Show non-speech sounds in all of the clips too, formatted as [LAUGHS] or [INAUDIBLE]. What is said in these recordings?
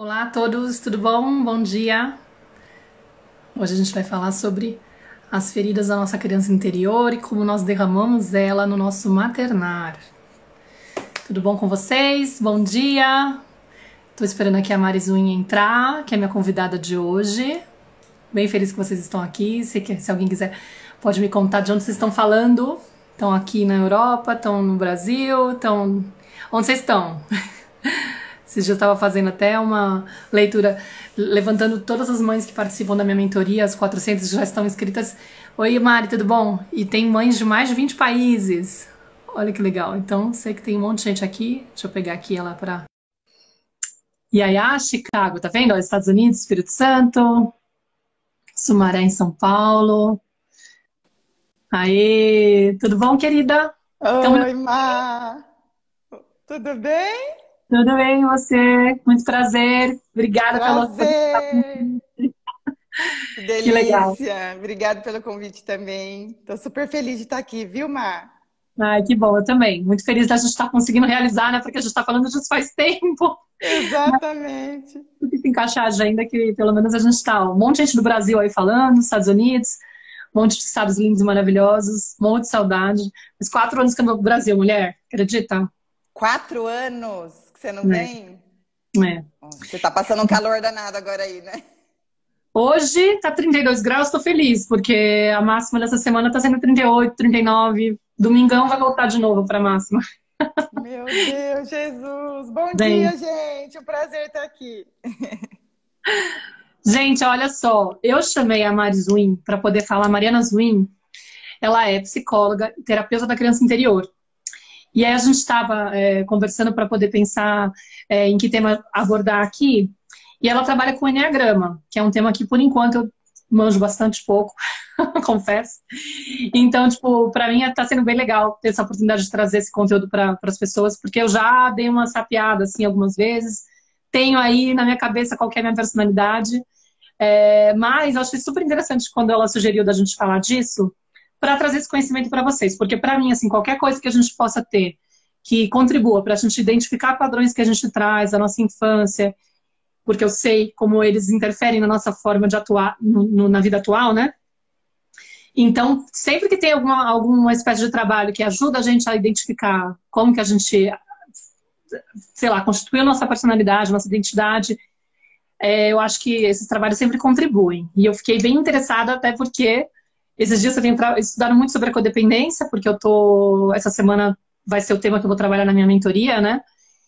Olá a todos, tudo bom? Bom dia. Hoje a gente vai falar sobre as feridas da nossa criança interior e como nós derramamos ela no nosso maternar. Tudo bom com vocês? Bom dia. Tô esperando aqui a Marizuinha entrar, que é minha convidada de hoje. Bem feliz que vocês estão aqui. Se, se alguém quiser, pode me contar de onde vocês estão falando. Estão aqui na Europa, estão no Brasil, estão. Onde vocês estão? [LAUGHS] Esses dias eu estava fazendo até uma leitura, levantando todas as mães que participam da minha mentoria, as 400 já estão inscritas. Oi, Mari, tudo bom? E tem mães de mais de 20 países. Olha que legal. Então, sei que tem um monte de gente aqui. Deixa eu pegar aqui ela para. Yaya, Chicago, tá vendo? Estados Unidos, Espírito Santo. Sumaré, em São Paulo. Aê, tudo bom, querida? Oi, Má. Tudo bem? Tudo bem, você? Muito prazer. Obrigada prazer. pelo Que delícia. Que legal. Obrigada pelo convite também. Estou super feliz de estar aqui, viu, Mar? Ai, que bom, eu também. Muito feliz da gente estar conseguindo realizar, né? Porque a gente está falando disso faz [LAUGHS] tempo. Exatamente. Tudo que se encaixar a agenda, que pelo menos a gente está. Um monte de gente do Brasil aí falando, Estados Unidos, um monte de estados lindos e maravilhosos, um monte de saudade. Mas quatro anos que eu vou pro Brasil, mulher, acredita? Quatro anos? Que você não é. vem? É. Você tá passando um calor danado agora aí, né? Hoje tá 32 graus, tô feliz, porque a máxima dessa semana tá sendo 38, 39. Domingão vai voltar de novo pra máxima. Meu Deus, Jesus! Bom Bem... dia, gente! Um prazer estar aqui. Gente, olha só, eu chamei a Mari Zwin para poder falar. A Mariana Zwin, ela é psicóloga e terapeuta da criança interior. E aí a gente estava é, conversando para poder pensar é, em que tema abordar aqui. E ela trabalha com Enneagrama, que é um tema que, por enquanto, eu manjo bastante pouco, [LAUGHS] confesso. Então, tipo, para mim está sendo bem legal ter essa oportunidade de trazer esse conteúdo para as pessoas, porque eu já dei uma sapiada, assim, algumas vezes. Tenho aí na minha cabeça qual é a minha personalidade. É, mas eu achei super interessante quando ela sugeriu da gente falar disso, para trazer esse conhecimento para vocês. Porque, para mim, assim, qualquer coisa que a gente possa ter que contribua para a gente identificar padrões que a gente traz da nossa infância, porque eu sei como eles interferem na nossa forma de atuar no, no, na vida atual, né? Então, sempre que tem alguma, alguma espécie de trabalho que ajuda a gente a identificar como que a gente, sei lá, constituiu nossa personalidade, nossa identidade, é, eu acho que esses trabalhos sempre contribuem. E eu fiquei bem interessada até porque esses dias eu estudado muito sobre a codependência, porque eu tô. Essa semana vai ser o tema que eu vou trabalhar na minha mentoria, né?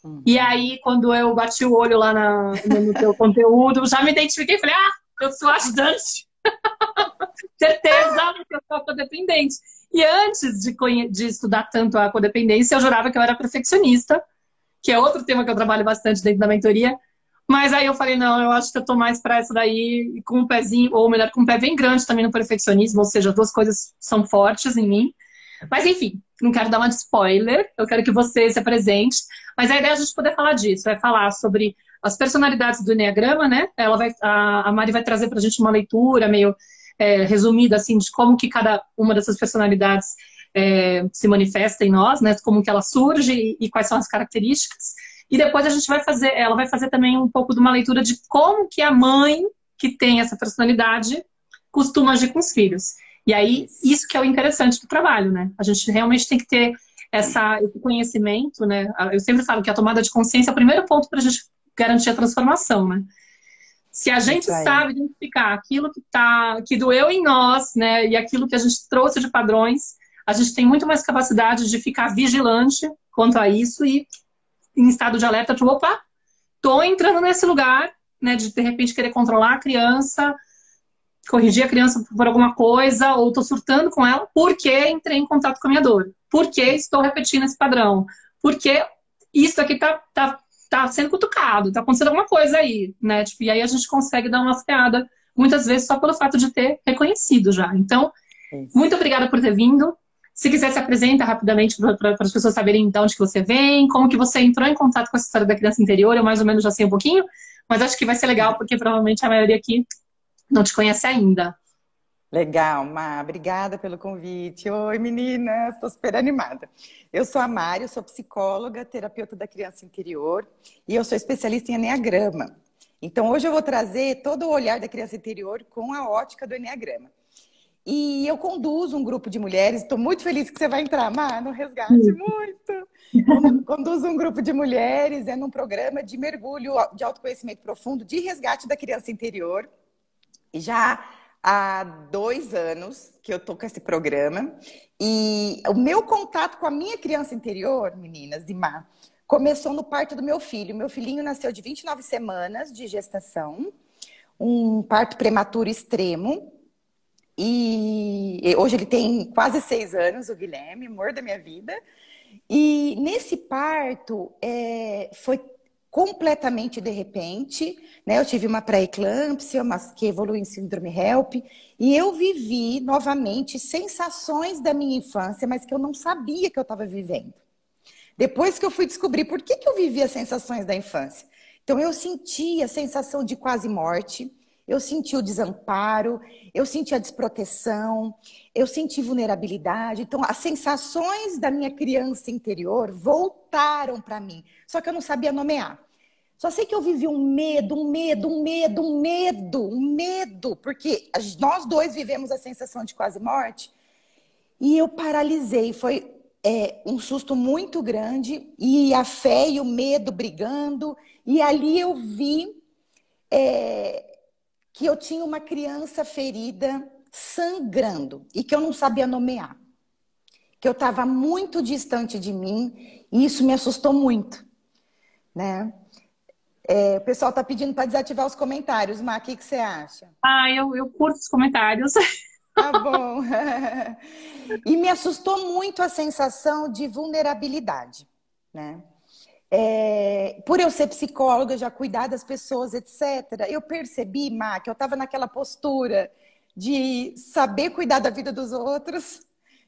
Uhum. E aí, quando eu bati o olho lá na, no teu [LAUGHS] conteúdo, já me identifiquei e falei, ah, eu sou ajudante. [LAUGHS] Certeza que eu sou codependente. E antes de, de estudar tanto a codependência, eu jurava que eu era perfeccionista, que é outro tema que eu trabalho bastante dentro da mentoria. Mas aí eu falei, não, eu acho que eu tô mais pra essa daí com um pezinho, ou melhor, com um pé bem grande também no perfeccionismo, ou seja, duas coisas são fortes em mim. Mas enfim, não quero dar uma de spoiler, eu quero que você se apresente. Mas a ideia é a gente poder falar disso, é falar sobre as personalidades do Enneagrama, né? Ela vai, a, a Mari vai trazer pra gente uma leitura meio é, resumida, assim, de como que cada uma dessas personalidades é, se manifesta em nós, né? Como que ela surge e, e quais são as características. E depois a gente vai fazer, ela vai fazer também um pouco de uma leitura de como que a mãe que tem essa personalidade costuma agir com os filhos. E aí, isso que é o interessante do trabalho, né? A gente realmente tem que ter essa, esse conhecimento, né? Eu sempre falo que a tomada de consciência é o primeiro ponto para a gente garantir a transformação, né? Se a gente sabe identificar aquilo que tá, que doeu em nós, né, e aquilo que a gente trouxe de padrões, a gente tem muito mais capacidade de ficar vigilante quanto a isso e em estado de alerta, tipo, opa, tô entrando nesse lugar, né, de de repente querer controlar a criança, corrigir a criança por alguma coisa, ou tô surtando com ela, porque entrei em contato com a minha dor, porque estou repetindo esse padrão, porque isso aqui tá, tá, tá sendo cutucado, tá acontecendo alguma coisa aí, né, tipo, e aí a gente consegue dar uma freada, muitas vezes só pelo fato de ter reconhecido já. Então, muito obrigada por ter vindo. Se quiser se apresenta rapidamente para as pessoas saberem de onde que você vem, como que você entrou em contato com essa história da criança interior, eu mais ou menos já sei um pouquinho, mas acho que vai ser legal porque provavelmente a maioria aqui não te conhece ainda. Legal, Má, obrigada pelo convite. Oi, meninas, estou super animada. Eu sou a Mário, sou psicóloga, terapeuta da criança interior e eu sou especialista em Enneagrama. Então, hoje eu vou trazer todo o olhar da criança interior com a ótica do Enneagrama. E eu conduzo um grupo de mulheres, estou muito feliz que você vai entrar, Má, no resgate, muito. Conduzo um grupo de mulheres, é num programa de mergulho de autoconhecimento profundo, de resgate da criança interior. E já há dois anos que eu estou com esse programa. E o meu contato com a minha criança interior, meninas e Má, começou no parto do meu filho. Meu filhinho nasceu de 29 semanas de gestação, um parto prematuro extremo. E hoje ele tem quase seis anos, o Guilherme, amor da minha vida. E nesse parto é, foi completamente de repente, né? Eu tive uma pré-eclâmpsia, que evoluiu em síndrome HELP, e eu vivi novamente sensações da minha infância, mas que eu não sabia que eu estava vivendo. Depois que eu fui descobrir por que, que eu vivia sensações da infância. Então eu senti a sensação de quase morte, eu senti o desamparo, eu senti a desproteção, eu senti vulnerabilidade. Então, as sensações da minha criança interior voltaram para mim, só que eu não sabia nomear. Só sei que eu vivi um medo, um medo, um medo, um medo, um medo, porque nós dois vivemos a sensação de quase morte. E eu paralisei, foi é, um susto muito grande, e a fé e o medo brigando. E ali eu vi é, que eu tinha uma criança ferida sangrando e que eu não sabia nomear. Que eu estava muito distante de mim e isso me assustou muito. Né? É, o pessoal está pedindo para desativar os comentários. Má, o que, que você acha? Ah, eu, eu curto os comentários. [LAUGHS] Tá bom. [LAUGHS] e me assustou muito a sensação de vulnerabilidade. Né? É, por eu ser psicóloga, já cuidar das pessoas, etc., eu percebi, Má, que eu estava naquela postura de saber cuidar da vida dos outros,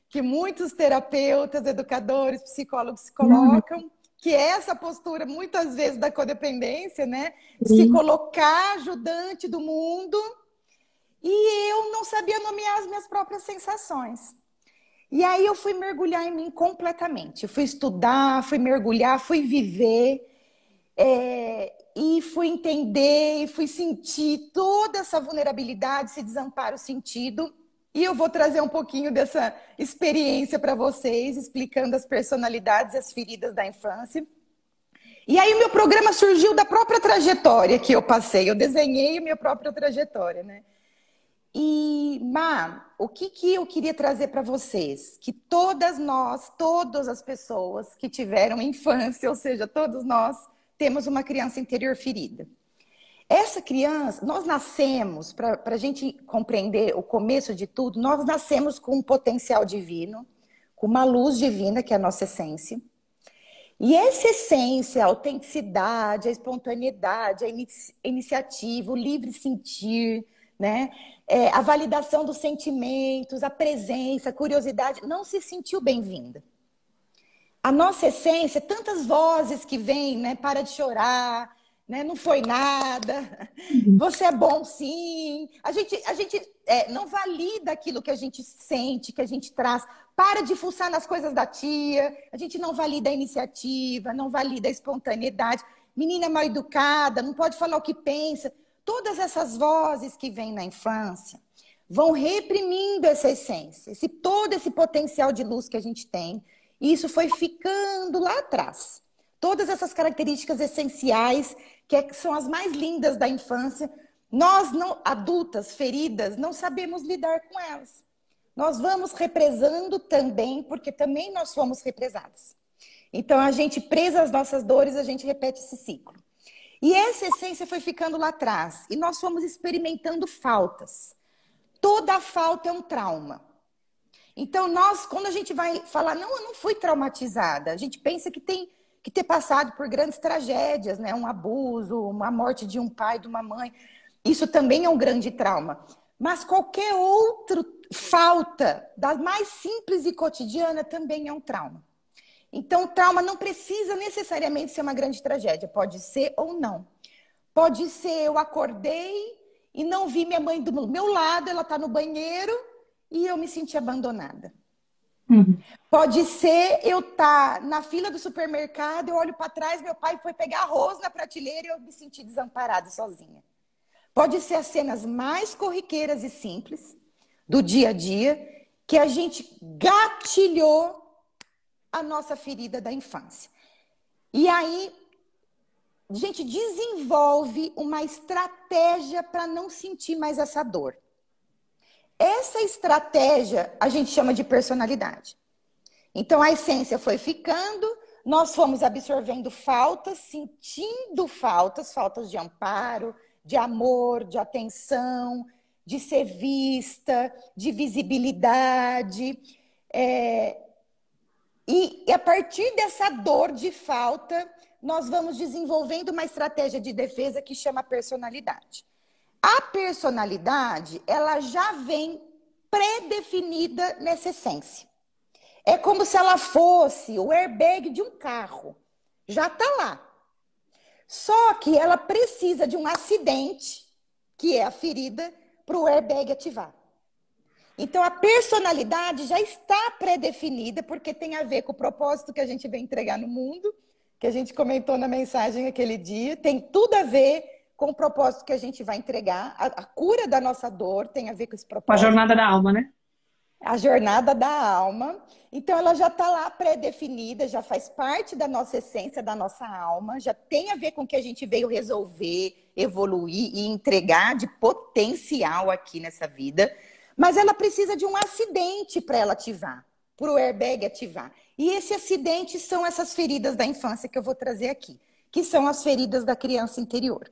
que muitos terapeutas, educadores, psicólogos se colocam, uhum. que é essa postura, muitas vezes, da codependência, né? Se colocar ajudante do mundo. E eu não sabia nomear as minhas próprias sensações. E aí eu fui mergulhar em mim completamente. Eu fui estudar, fui mergulhar, fui viver. É, e fui entender, e fui sentir toda essa vulnerabilidade, esse desamparo sentido. E eu vou trazer um pouquinho dessa experiência para vocês, explicando as personalidades e as feridas da infância. E aí o meu programa surgiu da própria trajetória que eu passei. Eu desenhei a minha própria trajetória, né? E, Má, o que, que eu queria trazer para vocês? Que todas nós, todas as pessoas que tiveram infância, ou seja, todos nós, temos uma criança interior ferida. Essa criança, nós nascemos, para a gente compreender o começo de tudo, nós nascemos com um potencial divino, com uma luz divina, que é a nossa essência. E essa essência, a autenticidade, a espontaneidade, a iniciativa, o livre sentir, né? é, a validação dos sentimentos, a presença, a curiosidade, não se sentiu bem-vinda. A nossa essência, tantas vozes que vêm, né? Para de chorar, né? Não foi nada, uhum. você é bom sim. A gente, a gente é, não valida aquilo que a gente sente, que a gente traz. Para de fuçar nas coisas da tia. A gente não valida a iniciativa, não valida a espontaneidade. Menina mal educada, não pode falar o que pensa. Todas essas vozes que vêm na infância vão reprimindo essa essência, esse, todo esse potencial de luz que a gente tem. E isso foi ficando lá atrás. Todas essas características essenciais, que, é, que são as mais lindas da infância, nós, não, adultas, feridas, não sabemos lidar com elas. Nós vamos represando também, porque também nós fomos represadas. Então, a gente, presa às nossas dores, a gente repete esse ciclo. E essa essência foi ficando lá atrás. E nós fomos experimentando faltas. Toda falta é um trauma. Então, nós, quando a gente vai falar, não, eu não fui traumatizada, a gente pensa que tem que ter passado por grandes tragédias, né? Um abuso, uma morte de um pai, de uma mãe. Isso também é um grande trauma. Mas qualquer outra falta, da mais simples e cotidiana, também é um trauma. Então, o trauma não precisa necessariamente ser uma grande tragédia, pode ser ou não. Pode ser eu acordei e não vi minha mãe do meu lado, ela está no banheiro e eu me senti abandonada. Uhum. Pode ser eu estar tá na fila do supermercado, eu olho para trás, meu pai foi pegar arroz na prateleira e eu me senti desamparada sozinha. Pode ser as cenas mais corriqueiras e simples do dia a dia que a gente gatilhou a nossa ferida da infância. E aí a gente desenvolve uma estratégia para não sentir mais essa dor. Essa estratégia a gente chama de personalidade. Então a essência foi ficando, nós fomos absorvendo faltas, sentindo faltas, faltas de amparo, de amor, de atenção, de ser vista, de visibilidade. É... E, e a partir dessa dor de falta, nós vamos desenvolvendo uma estratégia de defesa que chama personalidade. A personalidade, ela já vem predefinida nessa essência. É como se ela fosse o airbag de um carro. Já está lá. Só que ela precisa de um acidente, que é a ferida, para o airbag ativar. Então, a personalidade já está pré-definida, porque tem a ver com o propósito que a gente vem entregar no mundo, que a gente comentou na mensagem aquele dia, tem tudo a ver com o propósito que a gente vai entregar. A, a cura da nossa dor tem a ver com esse propósito. Com a jornada da alma, né? A jornada da alma. Então, ela já está lá pré-definida, já faz parte da nossa essência, da nossa alma, já tem a ver com o que a gente veio resolver, evoluir e entregar de potencial aqui nessa vida. Mas ela precisa de um acidente para ela ativar, para o airbag ativar. E esse acidente são essas feridas da infância que eu vou trazer aqui, que são as feridas da criança interior.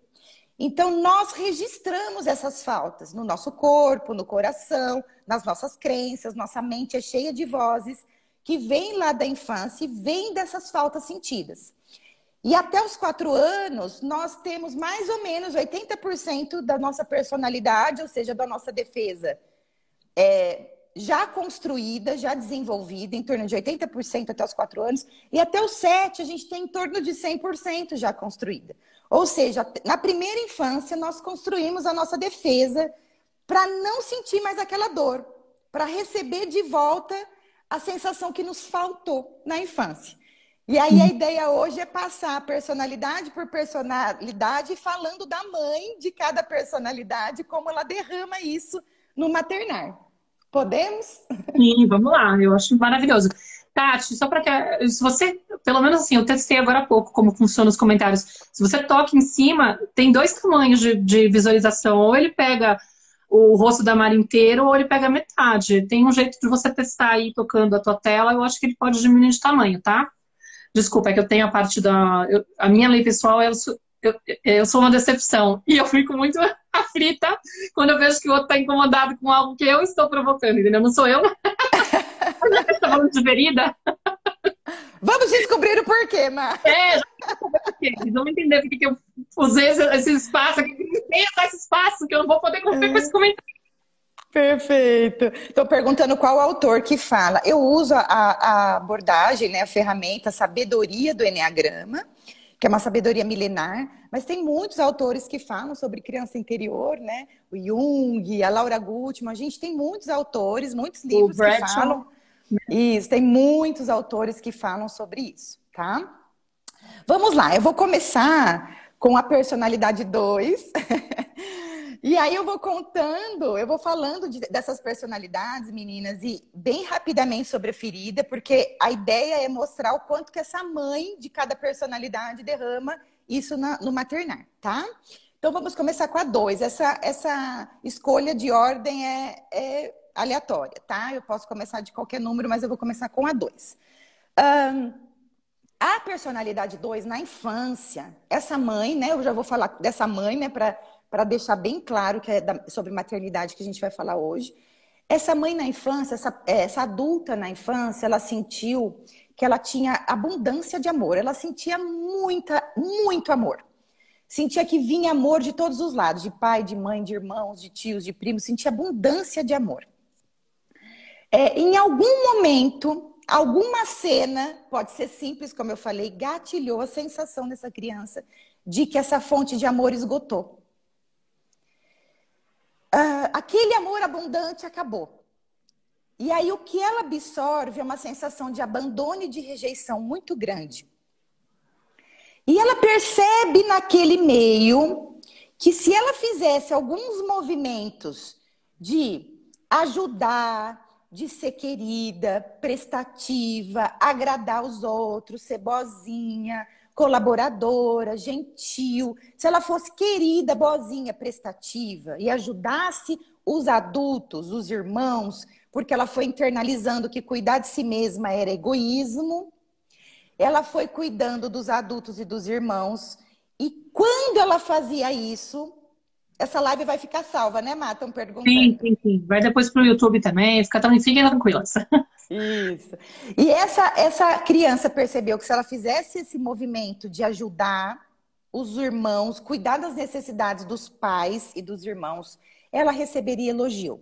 Então, nós registramos essas faltas no nosso corpo, no coração, nas nossas crenças, nossa mente é cheia de vozes que vêm lá da infância e vêm dessas faltas sentidas. E até os quatro anos, nós temos mais ou menos 80% da nossa personalidade, ou seja, da nossa defesa, é, já construída, já desenvolvida, em torno de 80% até os quatro anos, e até os sete a gente tem em torno de 100% já construída. Ou seja, na primeira infância, nós construímos a nossa defesa para não sentir mais aquela dor, para receber de volta a sensação que nos faltou na infância. E aí a ideia hoje é passar personalidade por personalidade, falando da mãe de cada personalidade, como ela derrama isso no maternar. Podemos? Sim, vamos lá. Eu acho maravilhoso. Tati, só para que. Se você, pelo menos assim, eu testei agora há pouco como funciona os comentários. Se você toca em cima, tem dois tamanhos de, de visualização. Ou ele pega o rosto da Mara inteiro, ou ele pega metade. Tem um jeito de você testar aí tocando a tua tela, eu acho que ele pode diminuir de tamanho, tá? Desculpa, é que eu tenho a parte da. Eu, a minha lei pessoal, eu, eu, eu sou uma decepção. E eu fico muito [LAUGHS] aflita quando eu vejo que o outro está incomodado com algo que eu estou provocando, entendeu? Não sou eu. Você [LAUGHS] está falando de ferida? Vamos descobrir o porquê, Mar. É, já vão entender porque que eu usei esse, espaço, que tem esse espaço que eu não vou poder cumprir é. com esse comentário. Perfeito. Estou perguntando qual autor que fala. Eu uso a, a abordagem, né, a ferramenta a sabedoria do Enneagrama, que é uma sabedoria milenar, mas tem muitos autores que falam sobre criança interior, né? O Jung, a Laura Gutmann, a gente tem muitos autores, muitos livros que falam. Isso, tem muitos autores que falam sobre isso, tá? Vamos lá, eu vou começar com a personalidade 2. [LAUGHS] E aí eu vou contando, eu vou falando de, dessas personalidades, meninas, e bem rapidamente sobre a ferida, porque a ideia é mostrar o quanto que essa mãe de cada personalidade derrama isso na, no maternar, tá? Então vamos começar com a 2. Essa, essa escolha de ordem é, é, aleatória, tá? Eu posso começar de qualquer número, mas eu vou começar com a 2. Um, a personalidade 2 na infância, essa mãe, né? Eu já vou falar dessa mãe, né? Para para deixar bem claro que é da, sobre maternidade que a gente vai falar hoje. Essa mãe na infância, essa, é, essa adulta na infância, ela sentiu que ela tinha abundância de amor. Ela sentia muita, muito amor. Sentia que vinha amor de todos os lados, de pai, de mãe, de irmãos, de tios, de primos. Sentia abundância de amor. É, em algum momento, alguma cena, pode ser simples, como eu falei, gatilhou a sensação dessa criança de que essa fonte de amor esgotou uh, aquele amor abundante acabou. E aí o que ela absorve é uma sensação de abandono e de rejeição muito grande. E ela percebe naquele meio que se ela fizesse alguns movimentos de ajudar, de ser querida, prestativa, agradar os outros, ser boazinha, colaboradora, gentil, se ela fosse querida, boazinha, prestativa e ajudasse os adultos, os irmãos, porque ela foi internalizando que cuidar de si mesma era egoísmo, ela foi cuidando dos adultos e dos irmãos, e quando ela fazia isso, essa live vai ficar salva, né, Má? Estão perguntando. Sim, sim, sim. Vai depois para o YouTube também, fica tão, fiquem tranquilas. Isso. E essa, essa criança percebeu que se ela fizesse esse movimento de ajudar os irmãos, cuidar das necessidades dos pais e dos irmãos, ela receberia elogio.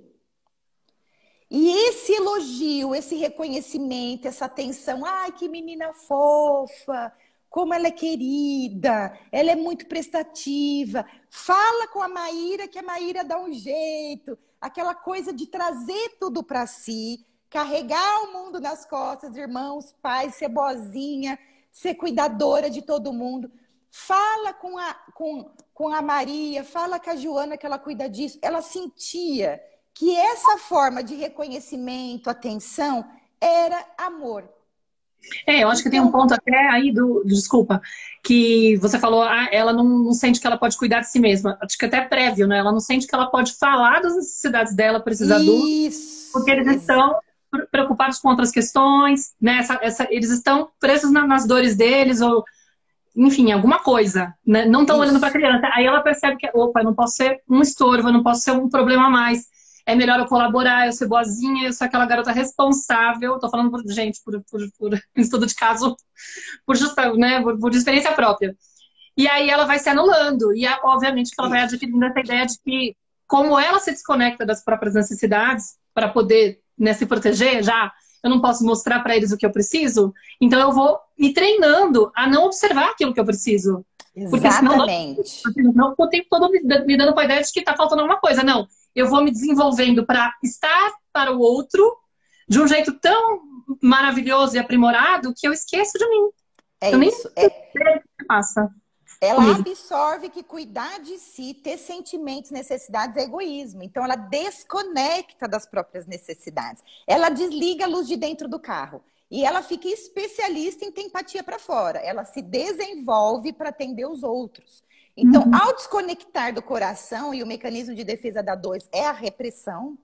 E esse elogio, esse reconhecimento, essa atenção, ai, que menina fofa, como ela é querida, ela é muito prestativa. Fala com a Maíra que a Maíra dá um jeito, aquela coisa de trazer tudo para si, carregar o mundo nas costas, irmãos, pais, ser boazinha, ser cuidadora de todo mundo. Fala com a, com, com a Maria, fala com a Joana que ela cuida disso. Ela sentia que essa forma de reconhecimento, atenção, era amor. É, eu acho que tem um ponto até aí do, desculpa, que você falou, ah, ela não, não, sente que ela pode cuidar de si mesma. Acho que até prévio, né? Ela não sente que ela pode falar das necessidades dela para esses adultos, porque eles estão preocupados com outras questões, né? Essa, essa, eles estão presos na, nas dores deles ou enfim, alguma coisa, né? Não estão olhando para a criança. Aí ela percebe que, opa, eu não posso ser um estorvo, eu não posso ser um problema a mais é melhor eu colaborar, eu ser boazinha, eu ser aquela garota responsável. Tô falando por gente, por, por, por estudo de caso, por justa, né, por, por, experiência própria. E aí ela vai se anulando. E obviamente que ela vai adquirindo essa ideia de que, como ela se desconecta das próprias necessidades para poder né, se proteger, já eu não posso mostrar para eles o que eu preciso, então eu vou me treinando a não observar aquilo que eu preciso. Exatamente. Porque senão, não o tempo todo me, me dando com a ideia de que está faltando alguma coisa. Não, eu vou me desenvolvendo para estar para o outro de um jeito tão maravilhoso e aprimorado que eu esqueço de mim. É eu isso. Nem é... que passa. Ela comigo. absorve que cuidar de si, ter sentimentos, necessidades é egoísmo. Então ela desconecta das próprias necessidades. Ela desliga a luz de dentro do carro. E ela fica especialista em ter empatia para fora. Ela se desenvolve para atender os outros. Então, uhum. ao desconectar do coração, e o mecanismo de defesa da dor é a repressão,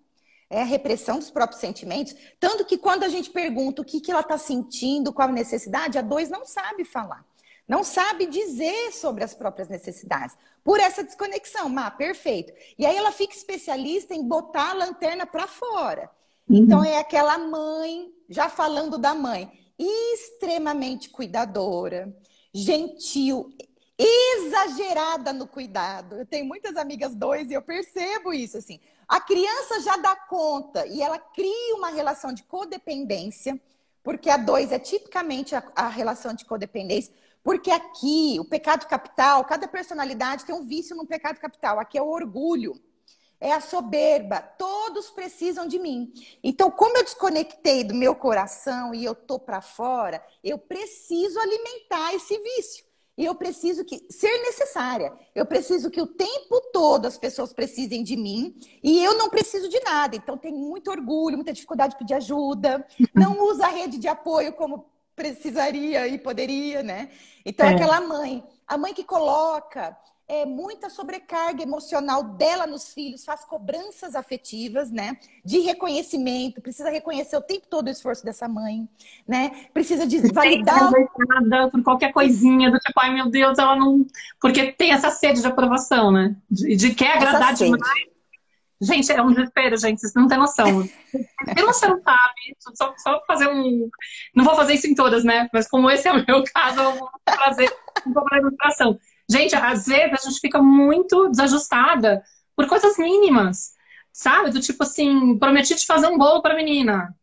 é a repressão dos próprios sentimentos, tanto que quando a gente pergunta o que, que ela está sentindo, qual a necessidade, a dois não sabe falar. Não sabe dizer sobre as próprias necessidades. Por essa desconexão. Má, perfeito. E aí ela fica especialista em botar a lanterna para fora. Uhum. Então é aquela mãe, já falando da mãe, extremamente cuidadora, gentil, exagerada no cuidado. Eu tenho muitas amigas dois e eu percebo isso assim. A criança já dá conta e ela cria uma relação de codependência, porque a dois é tipicamente a, a relação de codependência, porque aqui o pecado capital, cada personalidade tem um vício no pecado capital. Aqui é o orgulho é a soberba. Todos precisam de mim. Então, como eu desconectei do meu coração e eu tô para fora, eu preciso alimentar esse vício. E eu preciso que ser necessária. Eu preciso que o tempo todo as pessoas precisem de mim e eu não preciso de nada. Então tem muito orgulho, muita dificuldade de pedir ajuda, [LAUGHS] não usa a rede de apoio como precisaria e poderia, né? Então é. aquela mãe, a mãe que coloca é, muita sobrecarga emocional dela nos filhos, faz cobranças afetivas, né? De reconhecimento, precisa reconhecer o tempo todo o esforço dessa mãe, né? Precisa de validar. Por qualquer coisinha, do tipo, ai meu Deus, ela não. Porque tem essa sede de aprovação, né? De, de quer agradar demais. Gente, é um desespero, gente, vocês não têm noção. [LAUGHS] Você não sabe, só, só fazer um. Não vou fazer isso em todas, né? Mas como esse é o meu caso, eu vou fazer um pouco de ilustração. Gente, às vezes a gente fica muito desajustada por coisas mínimas, sabe? Do tipo assim, prometi te fazer um bolo para menina.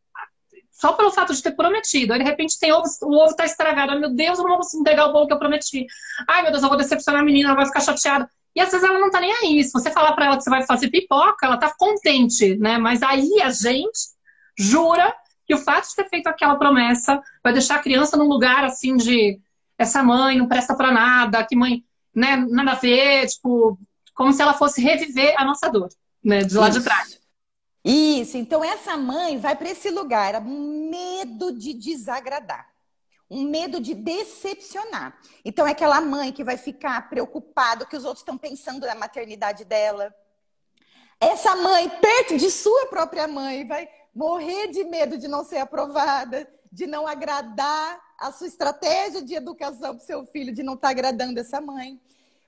Só pelo fato de ter prometido. Aí, de repente, tem ovo, o ovo tá estragado. Ai, meu Deus, eu não vou conseguir entregar o bolo que eu prometi. Ai, meu Deus, eu vou decepcionar a menina, ela vai ficar chateada. E às vezes ela não tá nem aí. Se você falar para ela que você vai fazer pipoca, ela tá contente, né? Mas aí a gente jura que o fato de ter feito aquela promessa vai deixar a criança num lugar assim de essa mãe não presta para nada, que mãe, né, nada a ver, tipo, como se ela fosse reviver a nossa dor, né, de lá Isso. de trás. Isso, então essa mãe vai para esse lugar, medo de desagradar, um medo de decepcionar. Então é aquela mãe que vai ficar preocupada que os outros estão pensando na maternidade dela. Essa mãe, perto de sua própria mãe, vai morrer de medo de não ser aprovada, de não agradar a sua estratégia de educação para o seu filho, de não estar tá agradando essa mãe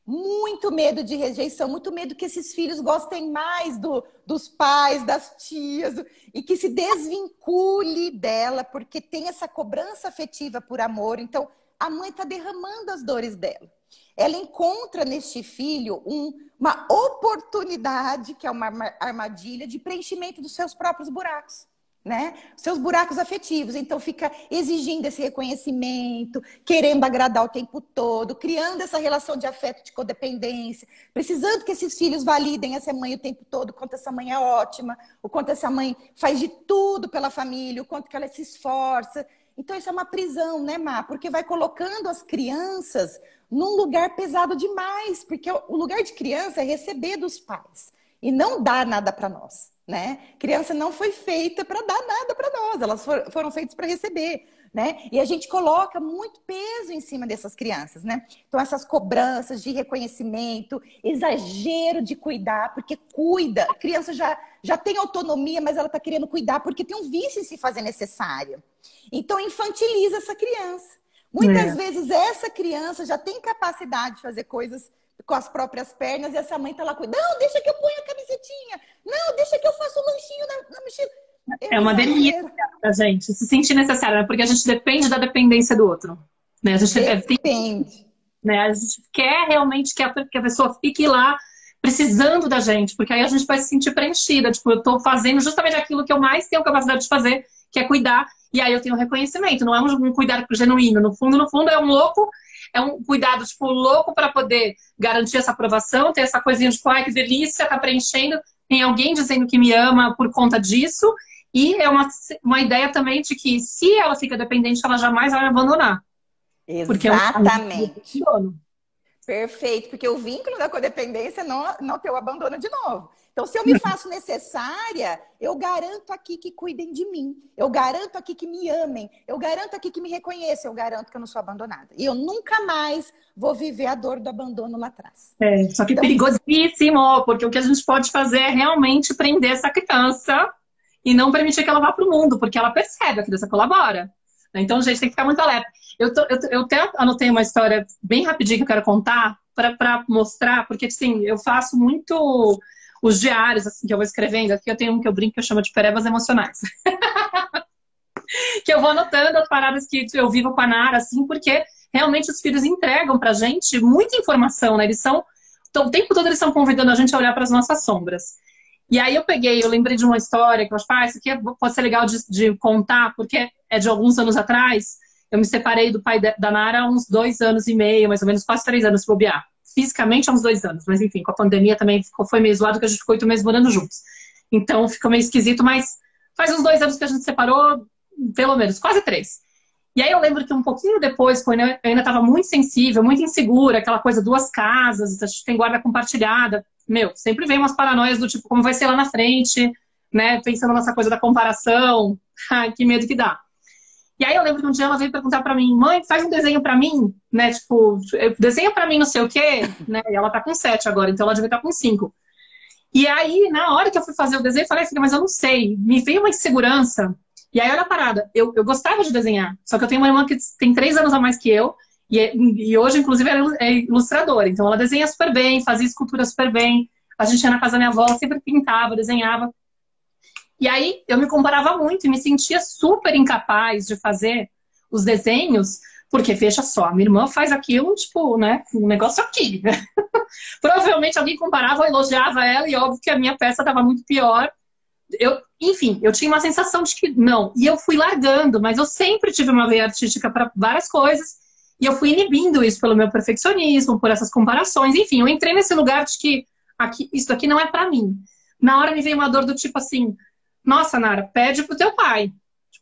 muito medo de rejeição, muito medo que esses filhos gostem mais do, dos pais, das tias, e que se desvincule dela, porque tem essa cobrança afetiva por amor. Então, a mãe está derramando as dores dela. Ela encontra neste filho um, uma oportunidade, que é uma armadilha, de preenchimento dos seus próprios buracos né? Seus buracos afetivos. Então fica exigindo esse reconhecimento, querendo agradar o tempo todo, criando essa relação de afeto de codependência, precisando que esses filhos validem essa mãe o tempo todo, o quanto essa mãe é ótima, o quanto essa mãe faz de tudo pela família, o quanto que ela se esforça. Então isso é uma prisão, né, Má? Porque vai colocando as crianças num lugar pesado demais, porque o lugar de criança é receber dos pais e não dar nada para nós né? Criança não foi feita para dar nada para nós, elas for, foram feitas para receber, né? E a gente coloca muito peso em cima dessas crianças, né? Então essas cobranças de reconhecimento, exagero de cuidar, porque cuida, a criança já já tem autonomia, mas ela está querendo cuidar porque tem um vício em se fazer necessário. Então infantiliza essa criança. Muitas é. vezes essa criança já tem capacidade de fazer coisas com as próprias pernas e essa mãe tá lá cuidando. Não, deixa que eu ponha a camisetinha. Não, deixa que eu faça o lanchinho na, na mochila. É, é uma delícia pra gente se sentir necessária, né? porque a gente depende da dependência do outro. Né? A gente depende. Né? A gente quer realmente que a, que a pessoa fique lá precisando da gente, porque aí a gente vai se sentir preenchida. Tipo, eu tô fazendo justamente aquilo que eu mais tenho capacidade de fazer, que é cuidar, e aí eu tenho reconhecimento. Não é um, um cuidado genuíno. No fundo, no fundo, é um louco é um cuidado, tipo, louco para poder garantir essa aprovação, ter essa coisinha de, tipo, ai, que delícia, tá preenchendo, tem alguém dizendo que me ama por conta disso, e é uma, uma ideia também de que se ela fica dependente, ela jamais vai abandonar. Exatamente. É um... Perfeito, porque o vínculo da codependência não, não ter o abandono de novo. Então, se eu me faço necessária, eu garanto aqui que cuidem de mim. Eu garanto aqui que me amem. Eu garanto aqui que me reconheçam. Eu garanto que eu não sou abandonada. E eu nunca mais vou viver a dor do abandono lá atrás. É, só que então, perigosíssimo, porque o que a gente pode fazer é realmente prender essa criança e não permitir que ela vá para o mundo, porque ela percebe, a criança colabora. Então, gente, tem que ficar muito alerta. Eu, tô, eu, eu até anotei uma história bem rapidinho que eu quero contar para mostrar, porque assim, eu faço muito os diários assim, que eu vou escrevendo. Aqui eu tenho um que eu brinco que eu chamo de perebas emocionais. [LAUGHS] que eu vou anotando as paradas que eu vivo com a Nara, assim, porque realmente os filhos entregam pra gente muita informação, né? Eles são. O tempo todo eles estão convidando a gente a olhar para as nossas sombras. E aí eu peguei, eu lembrei de uma história que eu acho, ah, isso aqui é, pode ser legal de, de, contar, porque é de alguns anos atrás. Eu me separei do pai da Nara há uns dois anos e meio, mais ou menos, quase três anos, se bobear fisicamente há uns dois anos, mas enfim, com a pandemia também ficou, foi meio zoado que a gente ficou oito meses morando juntos. Então ficou meio esquisito, mas faz uns dois anos que a gente separou, pelo menos, quase três. E aí eu lembro que um pouquinho depois, quando eu ainda estava muito sensível, muito insegura, aquela coisa duas casas, a gente tem guarda compartilhada. Meu, sempre vem umas paranoias do tipo, como vai ser lá na frente, né? Pensando nessa coisa da comparação. [LAUGHS] Que medo que dá. E aí eu lembro que um dia ela veio perguntar para mim, mãe, faz um desenho para mim, né? Tipo, desenha para mim não sei o quê, né? E ela tá com sete agora, então ela deve estar tá com cinco. E aí, na hora que eu fui fazer o desenho, eu falei, filha, mas eu não sei. Me veio uma insegurança. E aí, olha a parada. Eu, eu gostava de desenhar. Só que eu tenho uma irmã que tem três anos a mais que eu. E, e hoje, inclusive, ela é ilustradora. Então, ela desenha super bem, fazia escultura super bem. A gente ia na casa da minha avó, sempre pintava, desenhava. E aí eu me comparava muito e me sentia super incapaz de fazer os desenhos, porque veja só, minha irmã faz aquilo, tipo, né, um negócio aqui. [LAUGHS] Provavelmente alguém comparava, elogiava ela e óbvio que a minha peça estava muito pior. Eu, enfim, eu tinha uma sensação de que não. E eu fui largando, mas eu sempre tive uma veia artística para várias coisas. E eu fui inibindo isso pelo meu perfeccionismo, por essas comparações. Enfim, eu entrei nesse lugar de que aqui, isso aqui não é para mim. Na hora me veio uma dor do tipo assim, nossa, Nara, pede pro teu pai.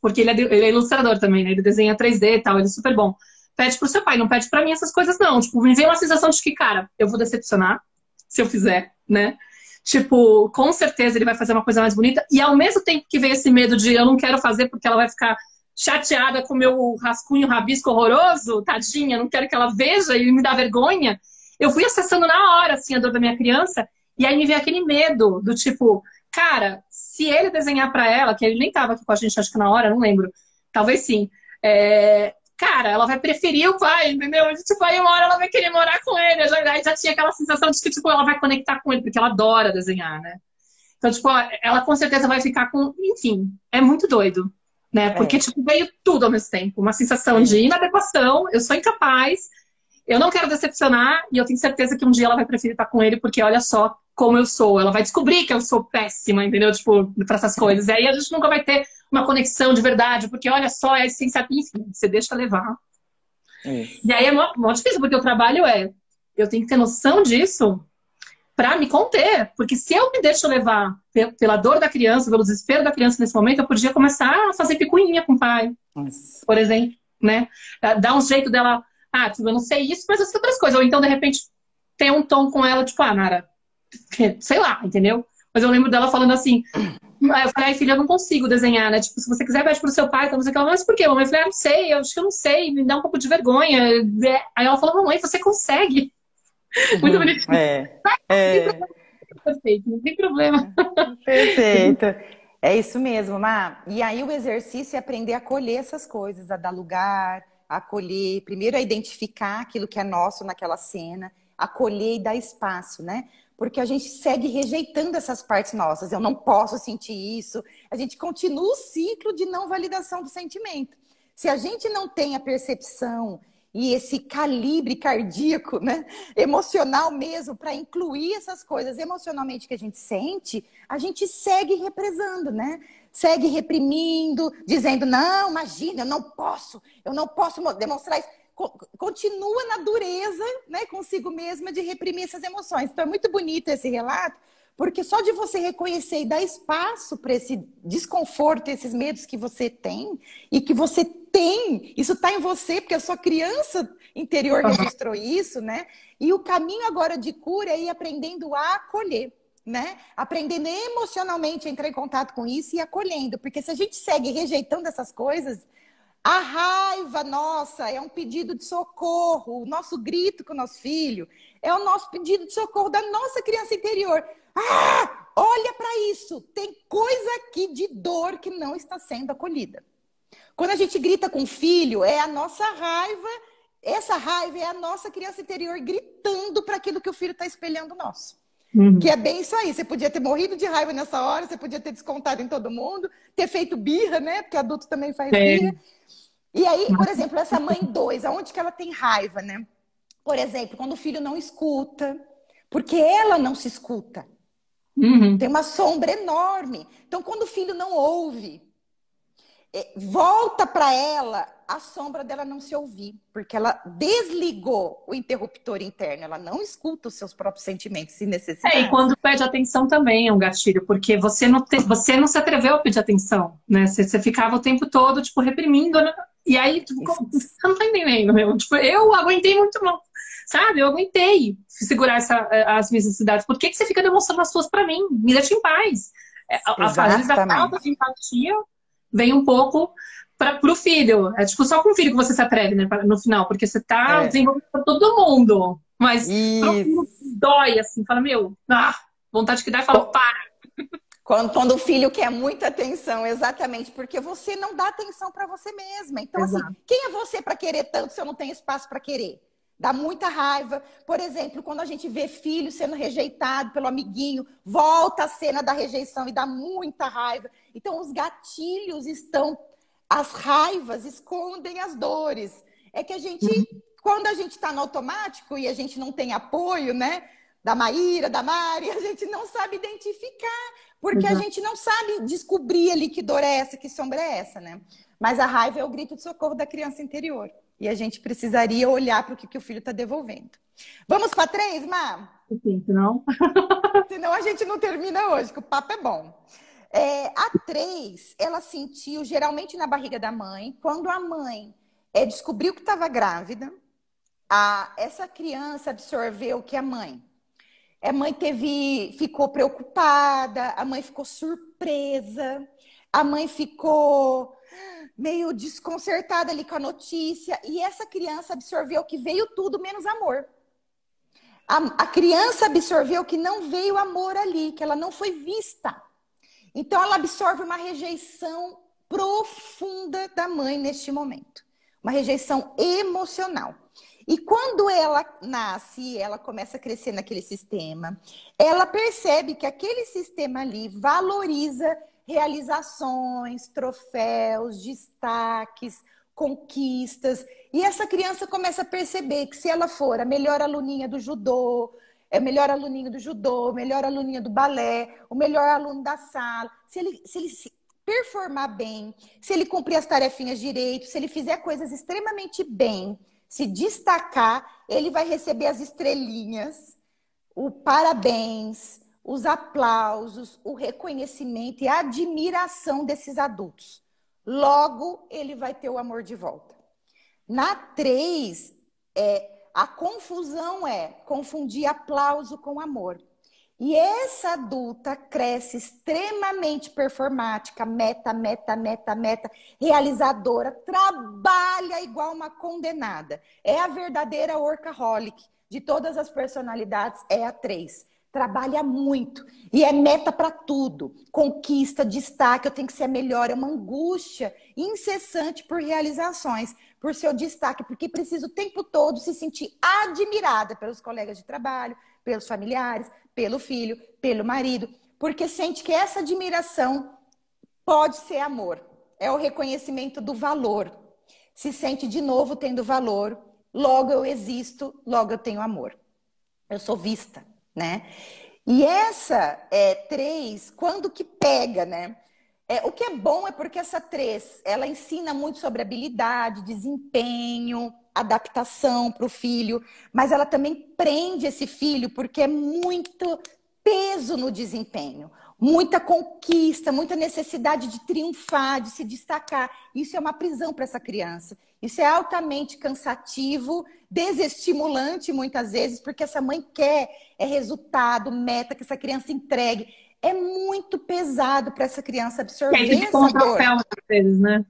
Porque ele é, ele é ilustrador também, né? Ele desenha 3D e tal, ele é super bom. Pede pro seu pai, não pede para mim essas coisas, não. Tipo, me vem uma sensação de que, cara, eu vou decepcionar se eu fizer, né? Tipo, com certeza ele vai fazer uma coisa mais bonita. E ao mesmo tempo que vem esse medo de eu não quero fazer porque ela vai ficar chateada com o meu rascunho rabisco horroroso, tadinha, não quero que ela veja e me dá vergonha. Eu fui acessando na hora, assim, a dor da minha criança, e aí me veio aquele medo do tipo, cara, se ele desenhar para ela, que ele nem tava aqui com a gente, acho que na hora, não lembro, talvez sim. É, cara, ela vai preferir o pai, entendeu? Tipo, aí uma hora ela vai querer morar com ele. Já, já tinha aquela sensação de que, tipo, ela vai conectar com ele, porque ela adora desenhar, né? Então, tipo, ela com certeza vai ficar com. Enfim, é muito doido, né? Porque, é. tipo, veio tudo ao mesmo tempo. Uma sensação é. de inadequação, eu sou incapaz, eu não quero decepcionar, e eu tenho certeza que um dia ela vai preferir estar com ele, porque olha só como eu sou. Ela vai descobrir que eu sou péssima, entendeu? Tipo, para essas coisas. E aí a gente nunca vai ter uma conexão de verdade, porque olha só, é a essência, enfim, você deixa levar. Isso. E aí é muito difícil, porque o trabalho é, eu tenho que ter noção disso para me conter, porque se eu me deixo levar pela dor da criança, pelo desespero da criança nesse momento, eu podia começar a fazer picuinha com o pai, Isso. por exemplo, né? Dar um jeito dela, ah, tipo, eu não sei isso, mas eu sei outras coisas. Ou então, de repente, ter um tom com ela, tipo, ah, Nara, sei lá, entendeu? Mas eu lembro dela falando assim, [CLEARS THROAT] Aí eu falei, ai, filha, eu não consigo desenhar, né? Tipo, se você quiser, pede pro seu pai, então você fala, mas por quê? Mamãe, eu falei, ah, não sei, eu acho que eu não sei, me dá um pouco de vergonha. Aí ela falou, mamãe, você consegue. [LAUGHS] Uhum, Muito bonitinho. É. é. Perfeito, não tem problema. [LAUGHS] Perfeito. É isso mesmo, Má. E aí o exercício é aprender a acolher essas coisas, a dar lugar, acolher, primeiro a identificar aquilo que é nosso naquela cena, acolher e dar espaço, né? porque a gente segue rejeitando essas partes nossas. Eu não posso sentir isso. A gente continua o ciclo de não validação do sentimento. Se a gente não tem a percepção e esse calibre cardíaco, né, emocional mesmo, para incluir essas coisas emocionalmente que a gente sente, a gente segue represando, né? Segue reprimindo, dizendo: não, imagina, eu não posso, eu não posso demonstrar isso continua na dureza, né, consigo mesma de reprimir essas emoções. Então é muito bonito esse relato, porque só de você reconhecer e dar espaço para esse desconforto, esses medos que você tem e que você tem, isso está em você, porque a sua criança interior registrou isso, né? E o caminho agora de cura é ir aprendendo a acolher. Né? Aprendendo emocionalmente a entrar em contato com isso e acolhendo, porque se a gente segue rejeitando essas coisas, a raiva nossa é um pedido de socorro. O nosso grito com o nosso filho é o nosso pedido de socorro da nossa criança interior. Ah, olha para isso. Tem coisa aqui de dor que não está sendo acolhida. Quando a gente grita com o filho, é a nossa raiva. Essa raiva é a nossa criança interior gritando para aquilo que o filho está espelhando nosso. Uhum. Que é bem isso aí. Você podia ter morrido de raiva nessa hora, você podia ter descontado em todo mundo, ter feito birra, né? Porque adulto também faz é. birra. E aí, por exemplo, essa mãe dois, aonde que ela tem raiva, né? Por exemplo, quando o filho não escuta, porque ela não se escuta. Uhum. Tem uma sombra enorme. Então, quando o filho não ouve, é, volta para ela a sombra dela não se ouvir, porque ela desligou o interruptor interno, ela não escuta os seus próprios sentimentos se necessário. É, e quando pede atenção também é um gatilho, porque você não, te, você não se atreveu a pedir atenção, né? Você, você ficava o tempo todo, tipo, reprimindo, né? e aí, tipo, você não tá entendendo, meu? Tipo, eu aguentei muito mal, sabe? Eu aguentei segurar essa, as minhas necessidades. Por que, que você fica demonstrando as suas para mim? Me deixa em paz. É, às vezes a falta de empatia vem um pouco para o filho. É tipo só com o filho que você se atreve, né? No final, porque você tá é. desenvolvendo para todo mundo. Mas dói, assim, fala, meu, ah, vontade que dá e fala, para. Quando, quando, o filho quer muita atenção, exatamente, porque você não dá atenção para você mesma. Então, assim, Exato. assim, quem é você para querer tanto se eu não tenho espaço para querer? Dá muita raiva. Por exemplo, quando a gente vê filho sendo rejeitado pelo amiguinho, volta a cena da rejeição e dá muita raiva. Então, os gatilhos estão. As raivas escondem as dores. É que a gente, uhum. quando a gente está no automático e a gente não tem apoio, né? Da Maíra, da Mari, a gente não sabe identificar, porque uhum. a gente não sabe descobrir ali que dor é essa, que sombra é essa, né? Mas a raiva é o grito de socorro da criança interior. E a gente precisaria olhar para o que, que o filho está devolvendo. Vamos para três, Má? Sim, senão... senão a gente não termina hoje, que o papo é bom. É, a três, ela sentiu geralmente na barriga da mãe, quando a mãe é, descobriu que estava grávida, a, essa criança absorveu que a mãe. A mãe teve, ficou preocupada, a mãe ficou surpresa, a mãe ficou meio desconcertada ali com a notícia, e essa criança absorveu que veio tudo menos amor. A, a criança absorveu que não veio amor ali, que ela não foi vista. Então ela absorve uma rejeição profunda da mãe neste momento, uma rejeição emocional. E quando ela nasce, ela começa a crescer naquele sistema, ela percebe que aquele sistema ali valoriza realizações, troféus, destaques, conquistas. E essa criança começa a perceber que se ela for a melhor aluninha do judô, é o melhor aluninho do judô, o melhor aluninha do balé, o melhor aluno da sala, se ele, se ele se performar bem, se ele cumprir as tarefinhas direito, se ele fizer coisas extremamente bem, se destacar, ele vai receber as estrelinhas, o parabéns, os aplausos, o reconhecimento e a admiração desses adultos. Logo, ele vai ter o amor de volta. Na três, é, a confusão é confundir aplauso com amor. E essa adulta cresce extremamente performática, meta, meta, meta, meta, realizadora, trabalha igual uma condenada. É a verdadeira workaholic de todas as personalidades, é a três trabalha muito e é meta para tudo. Conquista, destaque, eu tenho que ser melhor, é uma angústia incessante por realizações, por seu destaque, porque precisa o tempo todo se sentir admirada pelos colegas de trabalho, pelos familiares, pelo filho, pelo marido, porque sente que essa admiração pode ser amor. É o reconhecimento do valor. Se sente de novo tendo valor, logo eu existo, logo eu tenho amor. Eu sou vista né? E essa é, três, quando que pega, né? É, o que é bom é porque essa três, ela ensina muito sobre habilidade, desempenho, adaptação para o filho, mas ela também prende esse filho porque é muito peso no desempenho, muita conquista, muita necessidade de triunfar, de se destacar. Isso é uma prisão para essa criança. Isso é altamente cansativo, desestimulante muitas vezes, porque essa mãe quer é resultado, meta que essa criança entregue. É muito pesado para essa criança absorver é, essa dor. Troféu, às vezes, né?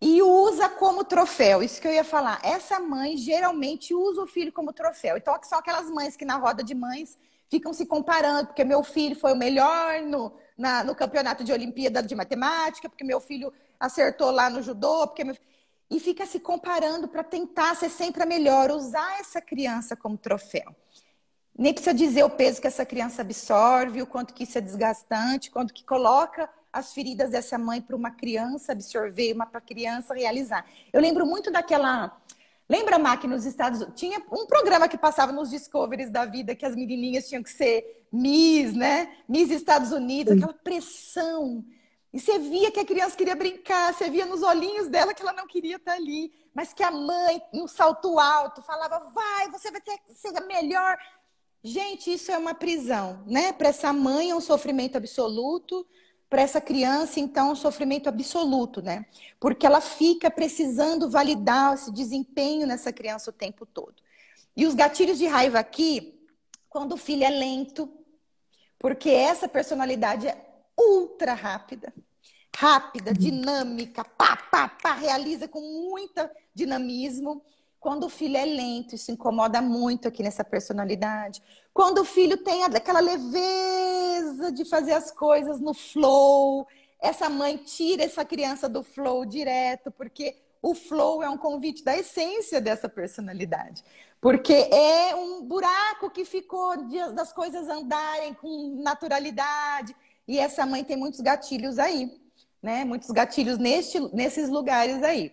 E usa como troféu, isso que eu ia falar. Essa mãe geralmente usa o filho como troféu. Então, são aquelas mães que na roda de mães ficam se comparando, porque meu filho foi o melhor no, na, no campeonato de Olimpíada de Matemática, porque meu filho acertou lá no judô, porque meu e fica se comparando para tentar ser sempre a melhor, usar essa criança como troféu. Nem precisa dizer o peso que essa criança absorve, o quanto que isso é desgastante, quanto que coloca as feridas dessa mãe para uma criança absorver, uma para a criança realizar. Eu lembro muito daquela. Lembra, Má, que nos Estados Unidos tinha um programa que passava nos Discoveries da vida que as menininhas tinham que ser Miss, né? Miss Estados Unidos, aquela pressão e você via que a criança queria brincar, você via nos olhinhos dela que ela não queria estar ali, mas que a mãe, um salto alto, falava: vai, você vai ter, ser a melhor. Gente, isso é uma prisão, né? Para essa mãe é um sofrimento absoluto, para essa criança, então, é um sofrimento absoluto, né? Porque ela fica precisando validar esse desempenho nessa criança o tempo todo. E os gatilhos de raiva aqui, quando o filho é lento, porque essa personalidade é ultra rápida rápida, dinâmica, pá, pá, pá, realiza com muita dinamismo. Quando o filho é lento, isso incomoda muito aqui nessa personalidade. Quando o filho tem aquela leveza de fazer as coisas no flow, essa mãe tira essa criança do flow direto, porque o flow é um convite da essência dessa personalidade. Porque é um buraco que ficou das coisas andarem com naturalidade. E essa mãe tem muitos gatilhos aí né? Muitos gatilhos neste, nesses lugares aí.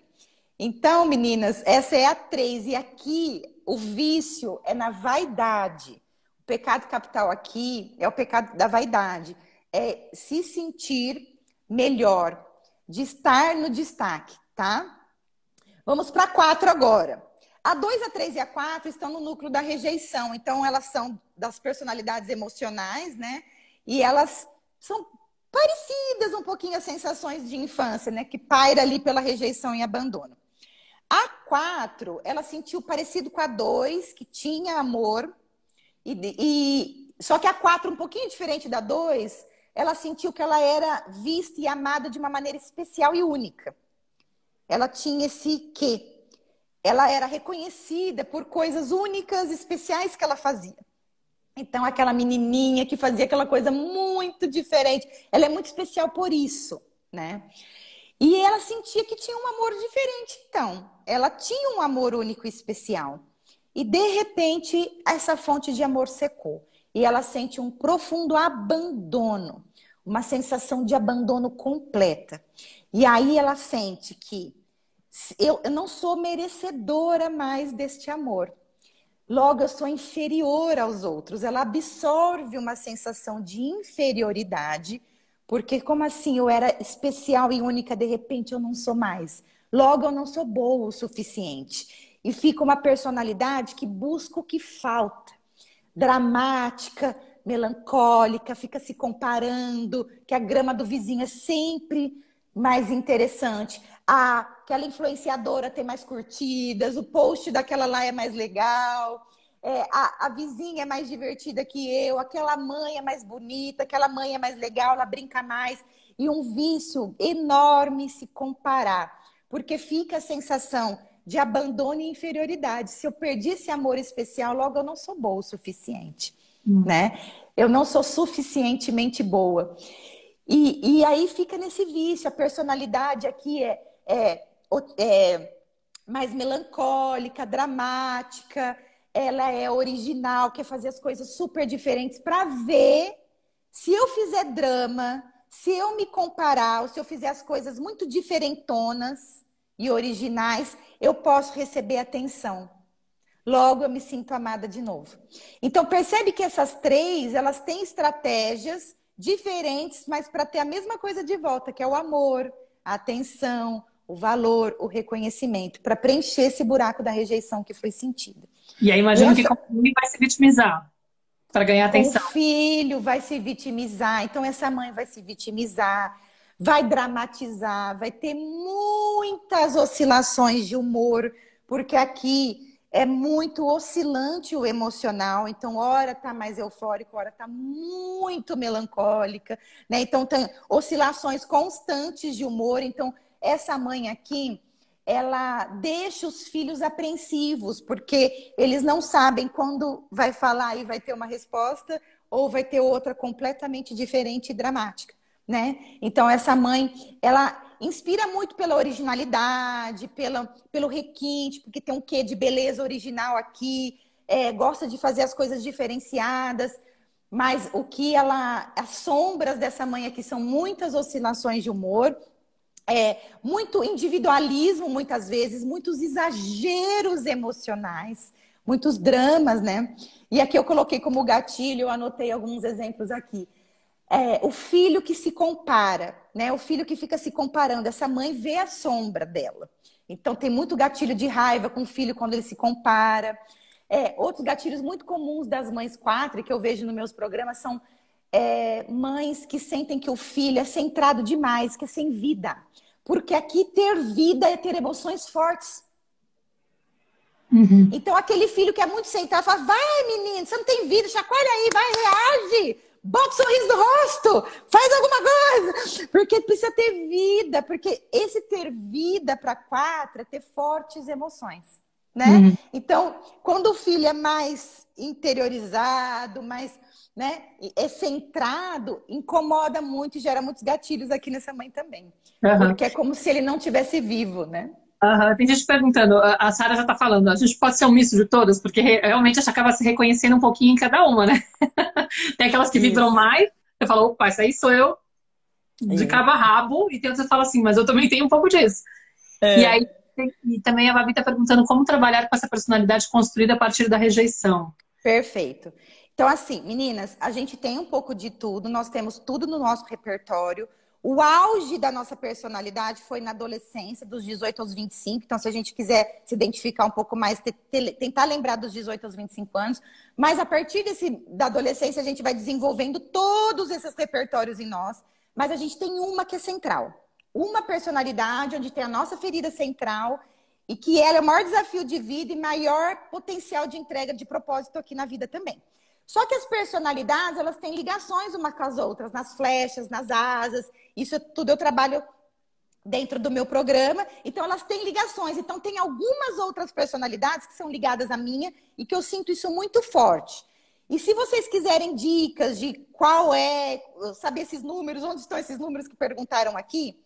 Então, meninas, essa é a três. E aqui o vício é na vaidade. O pecado capital aqui é o pecado da vaidade. É se sentir melhor, de estar no destaque, tá? Vamos para quatro agora. A 2, a 3 e a 4 estão no núcleo da rejeição. Então, elas são das personalidades emocionais, né? E elas são parecidas um pouquinho as sensações de infância, né? Que paira ali pela rejeição e abandono. A 4, ela sentiu parecido com a 2, que tinha amor, e, e só que a 4, um pouquinho diferente da 2, ela sentiu que ela era vista e amada de uma maneira especial e única. Ela tinha esse quê? Ela era reconhecida por coisas únicas, especiais que ela fazia. Então, aquela menininha que fazia aquela coisa muito diferente, ela é muito especial por isso, né? E ela sentia que tinha um amor diferente, então. Ela tinha um amor único e especial. E, de repente, essa fonte de amor secou. E ela sente um profundo abandono, uma sensação de abandono completa. E aí ela sente que eu, não sou merecedora mais deste amor. Logo, eu sou inferior aos outros. Ela absorve uma sensação de inferioridade, porque, como assim, eu era especial e única, de repente eu não sou mais. Logo, eu não sou boa o suficiente. E fica uma personalidade que busca o que falta. Dramática, melancólica, fica se comparando, que a grama do vizinho é sempre mais interessante. Ah, aquela influenciadora tem mais curtidas, o post daquela lá é mais legal, é, a, a, vizinha é mais divertida que eu, aquela mãe é mais bonita, aquela mãe é mais legal, ela brinca mais. E um vício enorme se comparar, porque fica a sensação de abandono e inferioridade. Se eu perdi esse amor especial, logo eu não sou boa o suficiente, hum. né? Eu não sou suficientemente boa. E, e aí fica nesse vício. A personalidade aqui é, é, é mais melancólica, dramática, ela é original, quer fazer as coisas super diferentes para ver se eu fizer drama, se eu me comparar, ou se eu fizer as coisas muito diferentonas e originais, eu posso receber atenção. Logo eu me sinto amada de novo. Então percebe que essas três, elas têm estratégias diferentes, mas para ter a mesma coisa de volta, que é o amor, a atenção, o valor, o reconhecimento, para preencher esse buraco da rejeição que foi sentida. E aí imagino Essa... que o filho vai se vitimizar para ganhar atenção. O filho vai se vitimizar, então essa mãe vai se vitimizar, vai dramatizar, vai ter muitas oscilações de humor, porque aqui é muito oscilante o emocional, então hora tá mais eufórico, hora tá muito melancólica, né? Então tem oscilações constantes de humor, então essa mãe aqui, ela deixa os filhos apreensivos, porque eles não sabem quando vai falar e vai ter uma resposta ou vai ter outra completamente diferente e dramática, né? Então essa mãe, ela inspira muito pela originalidade, pela, pelo requinte, porque tem um quê de beleza original aqui, é, gosta de fazer as coisas diferenciadas, mas o que ela. As sombras dessa mãe aqui são muitas oscilações de humor, é, muito individualismo, muitas vezes, muitos exageros emocionais, muitos dramas, né? E aqui eu coloquei como gatilho, eu anotei alguns exemplos aqui é, o filho que se compara, né? O filho que fica se comparando. Essa mãe vê a sombra dela. Então tem muito gatilho de raiva com o filho quando ele se compara. É, outros gatilhos muito comuns das mães quatro que eu vejo nos meus programas são é, mães que sentem que o filho é centrado demais, que é sem vida. Porque aqui ter vida é ter emoções fortes. Uhum. Então, aquele filho que é muito centrado fala: vai, menino, você não tem vida, chacoalha aí, vai, reage bota um sorriso no rosto, faz alguma coisa, porque precisa ter vida, porque esse ter vida para quatro é ter fortes emoções, né? Uhum. Então, quando o filho é mais interiorizado, mais, né, é centrado, incomoda muito e gera muitos gatilhos aqui nessa mãe também, uhum. porque é como se ele não tivesse vivo, né? Uhum. Tem gente perguntando, a Sara já está falando, a gente pode ser um misto de todas, porque realmente a gente acaba se reconhecendo um pouquinho em cada uma, né? [LAUGHS] tem aquelas que vibram mais, você fala, opa, essa aí sou eu, de Isso. cabo a rabo, e tem outras que falam assim, mas eu também tenho um pouco disso. É. E aí, e também a Babi está perguntando como trabalhar com essa personalidade construída a partir da rejeição. Perfeito. Então, assim, meninas, a gente tem um pouco de tudo, nós temos tudo no nosso repertório. O auge da nossa personalidade foi na adolescência, dos 18 aos 25. Então, se a gente quiser se identificar um pouco mais, tentar lembrar dos 18 aos 25 anos. Mas a partir desse, da adolescência, a gente vai desenvolvendo todos esses repertórios em nós. mas a gente tem uma que é central. Uma personalidade onde tem a nossa ferida central e que ela é o maior desafio de vida e maior potencial de entrega de propósito aqui na vida também. Só que as personalidades, elas têm ligações uma com as outras, nas flechas, nas asas. Isso tudo eu trabalho dentro do meu programa. Então, elas têm ligações. Então, tem algumas outras personalidades que são ligadas à minha e que eu sinto isso muito forte. E se vocês quiserem dicas de qual é, saber esses números, onde estão esses números que perguntaram aqui,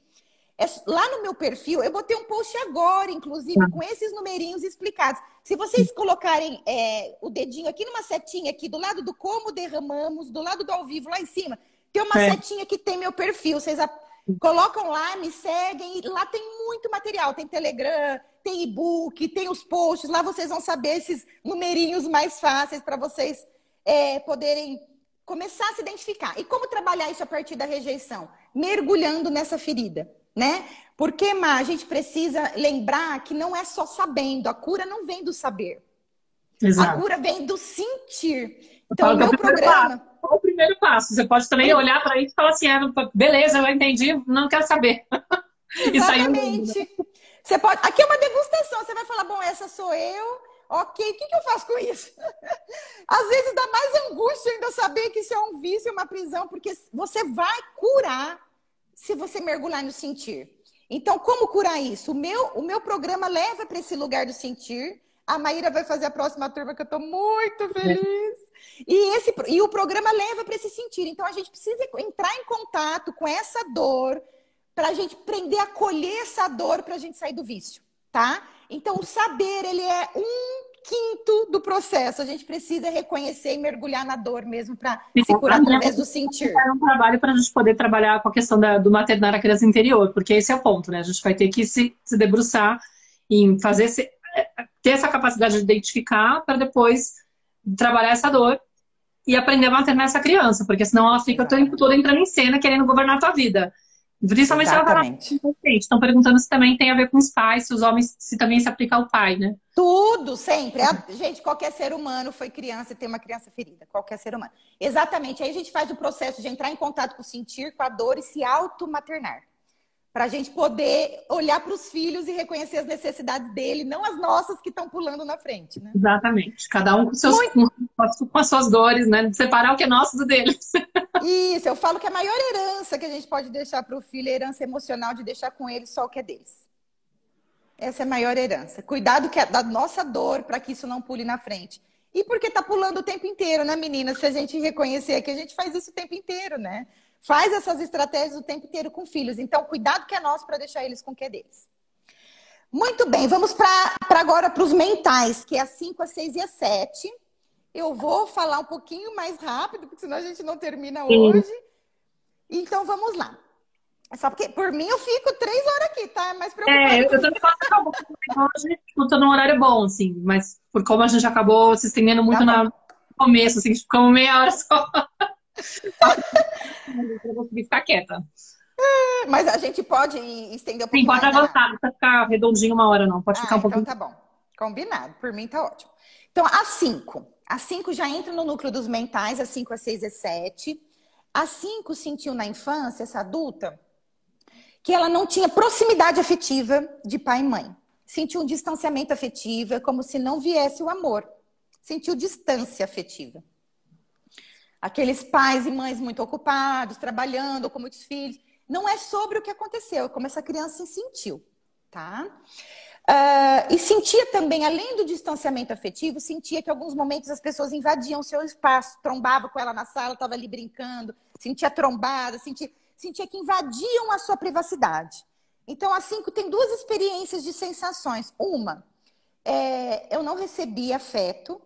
é, lá no meu perfil, eu botei um post agora, inclusive, com esses numerinhos explicados. Se vocês colocarem é, o dedinho aqui numa setinha aqui, do lado do como derramamos, do lado do ao vivo, lá em cima, tem uma é. setinha que tem meu perfil. Vocês colocam lá, me seguem, e lá tem muito material. Tem Telegram, tem e-book, tem os posts. Lá vocês vão saber esses numerinhos mais fáceis para vocês é, poderem começar a se identificar. E como trabalhar isso a partir da rejeição? Mergulhando nessa ferida né? Porque, Má, a gente precisa lembrar que não é só sabendo, a cura não vem do saber. Exato. A cura vem do sentir. Então, o meu é programa. Passo, o primeiro passo. Você pode também olhar para isso e falar assim: ah, beleza, eu entendi, não quero saber. [LAUGHS] Exatamente. Você pode. Aqui é uma degustação. Você vai falar: bom, essa sou eu. Ok, o que, que eu faço com isso? [LAUGHS] Às vezes dá mais angústia ainda saber que isso é um vício, uma prisão, porque você vai curar se você mergulhar no sentir. Então, como curar isso? O meu, o meu programa leva para esse lugar do sentir. A Maíra vai fazer a próxima turma, que eu estou muito feliz. E, esse, e o programa leva para esse sentir. Então, a gente precisa entrar em contato com essa dor para a gente aprender a acolher essa dor para a gente sair do vício, tá? Então, o saber, ele é um quinto do processo. A gente precisa reconhecer e mergulhar na dor mesmo para se curar através do sentir. É um trabalho para a gente poder trabalhar com a questão da, do maternar a criança interior, porque esse é o ponto, né? A gente vai ter que se, se debruçar em fazer esse, ter essa capacidade de identificar para depois trabalhar essa dor e aprender a maternar essa criança, porque senão ela fica o tempo todo entrando em cena querendo governar a tua vida. Principalmente Exatamente. ela tá Estão perguntando se também tem a ver com os pais, se os homens, se também se aplica ao pai, né? Tudo, sempre. A, gente, qualquer ser humano foi criança e tem uma criança ferida. Qualquer ser humano. Exatamente. Aí a gente faz o processo de entrar em contato com o sentir, com a dor e se auto-maternar para a gente poder olhar para os filhos e reconhecer as necessidades dele, não as nossas que estão pulando na frente, né? Exatamente. Cada um com, seus, Muito... com as suas dores, né? Separar o que é nosso do deles. [LAUGHS] Isso, eu falo que a maior herança que a gente pode deixar para o filho é a herança emocional de deixar com ele só o que é deles. Essa é a maior herança. Cuidado que é da nossa dor para que isso não pule na frente. E porque tá pulando o tempo inteiro, né, meninas? Se a gente reconhecer que a gente faz isso o tempo inteiro, né? faz essas estratégias o tempo inteiro com filhos. Então, cuidado que é nosso para deixar eles com o que é deles. Muito bem, vamos para agora para os mentais, que é a 5, a 6 e a 7. Eu vou falar um pouquinho mais rápido, porque senão a gente não termina hoje. Então, vamos lá. Só porque, por mim, eu fico três horas aqui, tá? Mais preocupada. É, eu também acabou. Hoje estou num horário bom, assim, mas por como a gente acabou se estendendo muito tá no começo, assim, ficamos meia hora só pra conseguir ficar quieta. É, mas a gente pode estender um pouquinho Sim, pode avançar, não precisa ficar redondinho uma hora, não. Pode ah, ficar um então pouquinho. tá bom. Combinado. Por mim tá ótimo. Então, a 5. A 5 já entra no núcleo dos mentais, a 5, a 6 e 7. A 5 sentiu na infância, essa adulta, que ela não tinha proximidade afetiva de pai e mãe. Sentiu um distanciamento afetivo, é como se não viesse o amor. Sentiu distância afetiva. Aqueles pais e mães muito ocupados, trabalhando, com muitos filhos. Não é sobre o que aconteceu, é como essa criança se sentiu, tá? Uh, e sentia também, além do distanciamento afetivo, sentia que em alguns momentos as pessoas invadiam seu espaço, trombava com ela na sala, estava ali brincando, sentia trombada, sentia, sentia que invadiam a sua privacidade. Então, a cinco tem duas experiências de sensações. Uma, é, eu não recebi afeto,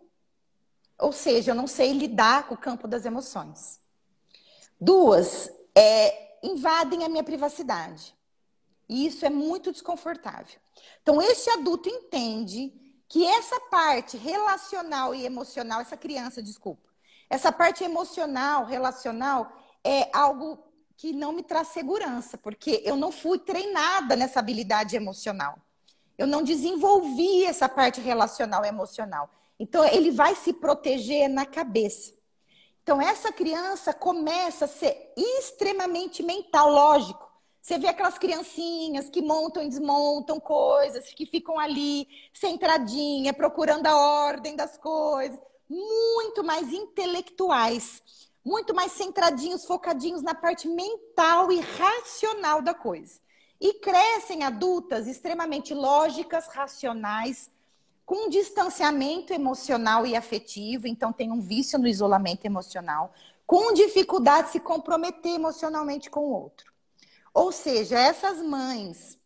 ou seja, eu não sei lidar com o campo das emoções. Duas, é, invadem a minha privacidade. E isso é muito desconfortável. Então, este adulto entende que essa parte relacional e emocional, essa criança, desculpa, essa parte emocional, relacional, é algo que não me traz segurança, porque eu não fui treinada nessa habilidade emocional. Eu não desenvolvi essa parte relacional e emocional. Então, ele vai se proteger na cabeça. Então, essa criança começa a ser extremamente mental, lógico. Você vê aquelas criancinhas que montam e desmontam coisas, que ficam ali, centradinha, procurando a ordem das coisas, muito mais intelectuais, muito mais centradinhos, focadinhos na parte mental e racional da coisa. E crescem adultas extremamente lógicas, racionais, com distanciamento emocional e afetivo, então tem um vício no isolamento emocional, com dificuldade de se comprometer emocionalmente com o outro. Ou seja, essas mães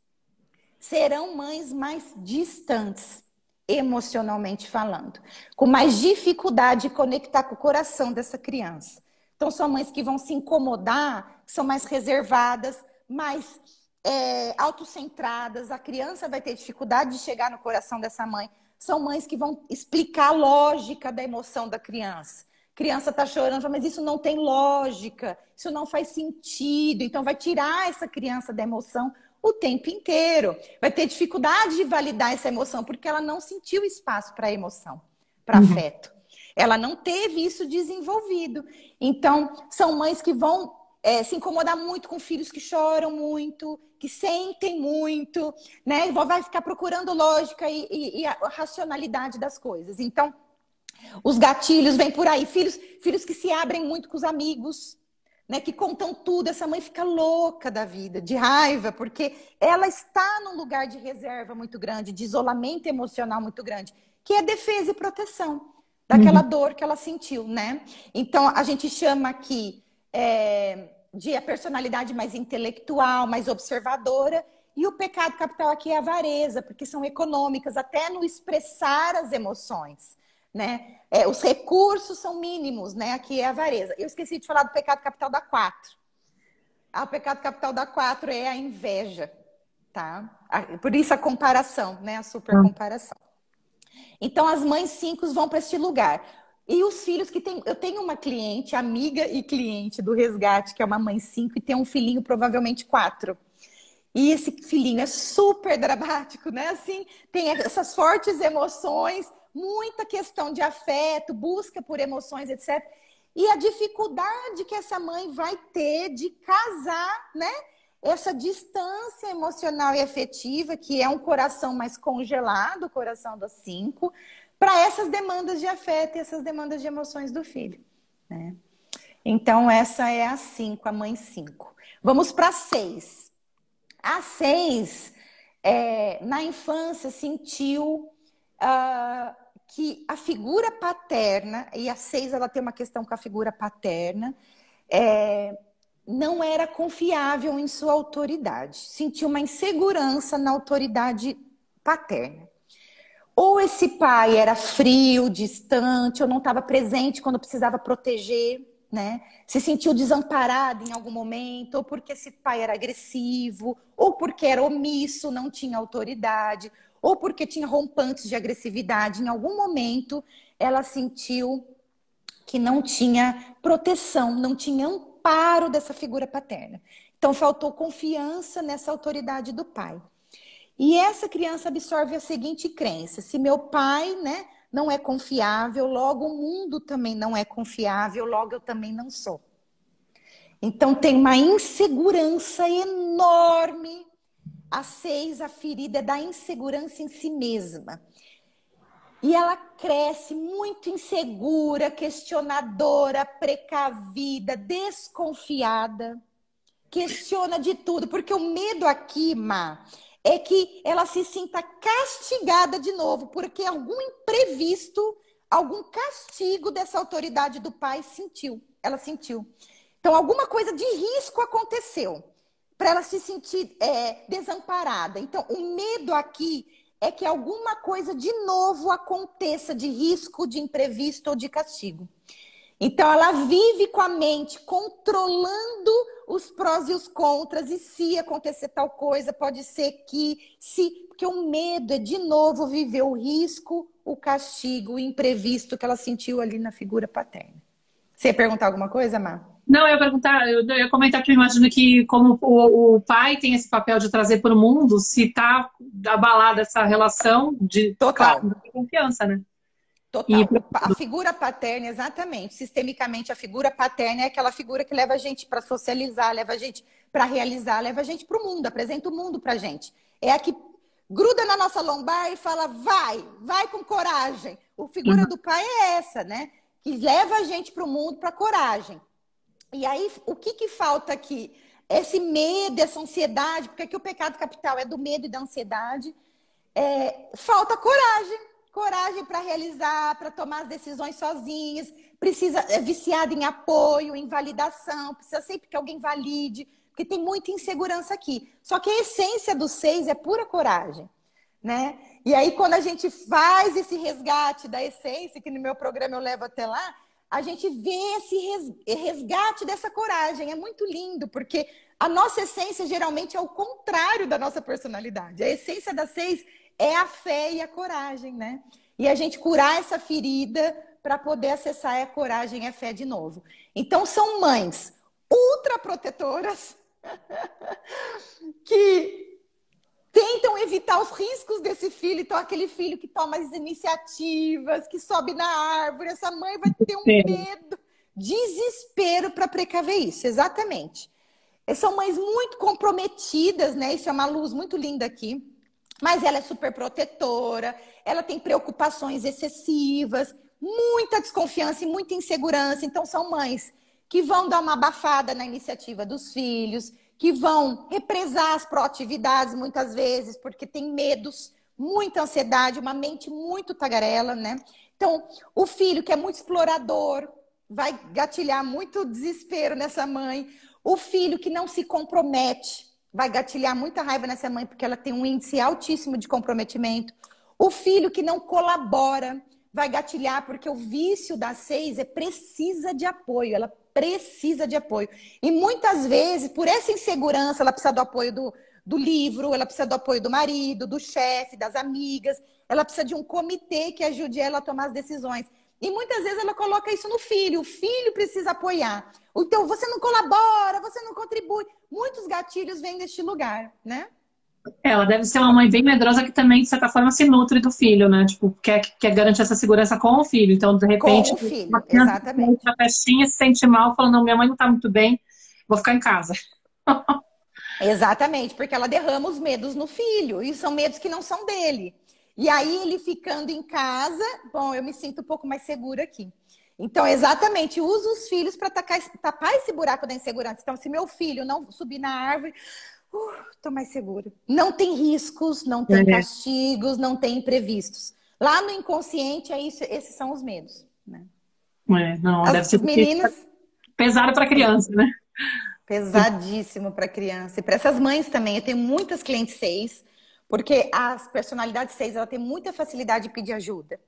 serão mães mais distantes, emocionalmente falando, com mais dificuldade de conectar com o coração dessa criança. Então, são mães que vão se incomodar, são mais reservadas, mais é, autocentradas. A criança vai ter dificuldade de chegar no coração dessa mãe. São mães que vão explicar a lógica da emoção da criança criança está chorando, mas isso não tem lógica, isso não faz sentido. Então, vai tirar essa criança da emoção o tempo inteiro. Vai ter dificuldade de validar essa emoção, porque ela não sentiu espaço para emoção, para uhum. afeto. Ela não teve isso desenvolvido. Então, são mães que vão é, se incomodar muito com filhos que choram muito, que sentem muito, né? Vai ficar procurando lógica e, e, e a racionalidade das coisas. Então, os gatilhos vêm por aí, filhos, filhos que se abrem muito com os amigos, né, que contam tudo. Essa mãe fica louca da vida, de raiva, porque ela está num lugar de reserva muito grande, de isolamento emocional muito grande, que é defesa e proteção daquela uhum. dor que ela sentiu, né? Então a gente chama aqui é, de a personalidade mais intelectual, mais observadora. E o pecado capital aqui é a avareza, porque são econômicas, até no expressar as emoções né? É, os recursos são mínimos, né? Aqui é a avareza. Eu esqueci de falar do pecado capital da 4. Ah, o pecado capital da 4 é a inveja, tá? Por isso a comparação, né? A super comparação. Então as mães 5 vão para este lugar. E os filhos que tem, eu tenho uma cliente, amiga e cliente do resgate, que é uma mãe 5 e tem um filhinho provavelmente 4. E esse filhinho é super dramático, né? Assim, tem essas fortes emoções, muita questão de afeto, busca por emoções, etc. E a dificuldade que essa mãe vai ter de casar, né? Essa distância emocional e afetiva, que é um coração mais congelado, o coração das cinco, para essas demandas de afeto e essas demandas de emoções do filho. Né? Então, essa é a cinco, a mãe cinco. Vamos para seis. A seis, é, na infância, sentiu uh, que a figura paterna, e a seis ela tem uma questão com a figura paterna, é, não era confiável em sua autoridade, sentiu uma insegurança na autoridade paterna. Ou esse pai era frio, distante, ou não estava presente quando precisava proteger, né? Se sentiu desamparado em algum momento, ou porque esse pai era agressivo, ou porque era omisso, não tinha autoridade, ou porque tinha rompantes de agressividade, em algum momento ela sentiu que não tinha proteção, não tinha amparo dessa figura paterna. Então faltou confiança nessa autoridade do pai. E essa criança absorve a seguinte crença: se meu pai, né, não é confiável, logo o mundo também não é confiável, logo eu também não sou. Então tem uma insegurança enorme a seis, a ferida é da insegurança em si mesma. E ela cresce muito insegura, questionadora, precavida, desconfiada, questiona de tudo, porque o medo aqui, Ma, é que ela se sinta castigada de novo, porque algum imprevisto, algum castigo dessa autoridade do pai sentiu, ela sentiu. Então, alguma coisa de risco aconteceu para ela se sentir é, desamparada. Então, o medo aqui é que alguma coisa de novo aconteça de risco, de imprevisto ou de castigo. Então, ela vive com a mente controlando os prós e os contras, e se acontecer tal coisa, pode ser que, se, porque o medo é de novo viver o risco, o castigo, o imprevisto que ela sentiu ali na figura paterna. Você ia perguntar alguma coisa, Mar? Não, eu ia perguntar, eu ia comentar que eu imagino que como o, o pai tem esse papel de trazer para o mundo, se está abalada essa relação de, Total. Claro, de confiança, né? Total. E... A figura paterna, exatamente. Sistemicamente, a figura paterna é aquela figura que leva a gente para socializar, leva a gente para realizar, leva a gente para o mundo, apresenta o mundo para a gente. É a que gruda na nossa lombar e fala, vai, vai com coragem. O figura uhum. do pai é essa, né? Que leva a gente para o mundo, para coragem. E aí, o que, que falta aqui? Esse medo, essa ansiedade, porque aqui o pecado capital é do medo e da ansiedade. É, falta coragem coragem para realizar, para tomar as decisões sozinhas, precisa é viciada em apoio, em validação, precisa sempre que alguém valide, porque tem muita insegurança aqui. Só que a essência do seis é pura coragem, né? E aí quando a gente faz esse resgate da essência, que no meu programa eu levo até lá, a gente vê esse resgate dessa coragem. É muito lindo, porque a nossa essência geralmente é o contrário da nossa personalidade. A essência da seis é a fé e a coragem, né? E a gente curar essa ferida para poder acessar a coragem e a fé de novo. Então, são mães ultra protetoras [LAUGHS] que tentam evitar os riscos desse filho. Então, aquele filho que toma as iniciativas, que sobe na árvore, essa mãe vai ter um medo, desespero para precaver isso, exatamente. São mães muito comprometidas, né? Isso é uma luz muito linda aqui mas ela é super protetora, ela tem preocupações excessivas, muita desconfiança e muita insegurança. Então, são mães que vão dar uma abafada na iniciativa dos filhos, que vão represar as proatividades muitas vezes, porque tem medos, muita ansiedade, uma mente muito tagarela, né? Então, o filho que é muito explorador vai gatilhar muito desespero nessa mãe. O filho que não se compromete, vai gatilhar muita raiva nessa mãe, porque ela tem um índice altíssimo de comprometimento. O filho que não colabora vai gatilhar, porque o vício da seis é precisa de apoio, ela precisa de apoio. E muitas vezes, por essa insegurança, ela precisa do apoio do, do livro, ela precisa do apoio do marido, do chefe, das amigas, ela precisa de um comitê que ajude ela a tomar as decisões. E muitas vezes ela coloca isso no filho. O filho precisa apoiar. Então, você não colabora, você não contribui. Muitos gatilhos vêm deste lugar, né? Ela deve ser uma mãe bem medrosa que também, de certa forma, se nutre do filho, né? Tipo, quer, quer garantir essa segurança com o filho. Então, de repente, com o filho, exatamente. A festinha se sente mal, falando, não, minha mãe não tá muito bem, vou ficar em casa. [LAUGHS] Exatamente, porque ela derrama os medos no filho, e são medos que não são dele. E aí ele ficando em casa, bom, eu me sinto um pouco mais segura aqui. Então, exatamente, uso os filhos para tapar esse buraco da insegurança. Então, se meu filho não subir na árvore, estou uh, mais segura. Não tem riscos, não tem é. castigos, não tem imprevistos. Lá no inconsciente, é isso, esses são os medos. Né? É, não, As deve ser meninas... pesado para criança, né? Pesadíssimo para criança. E para essas mães também. Eu tenho muitas clientes seis porque as personalidades seis, ela tem muita facilidade de pedir ajuda.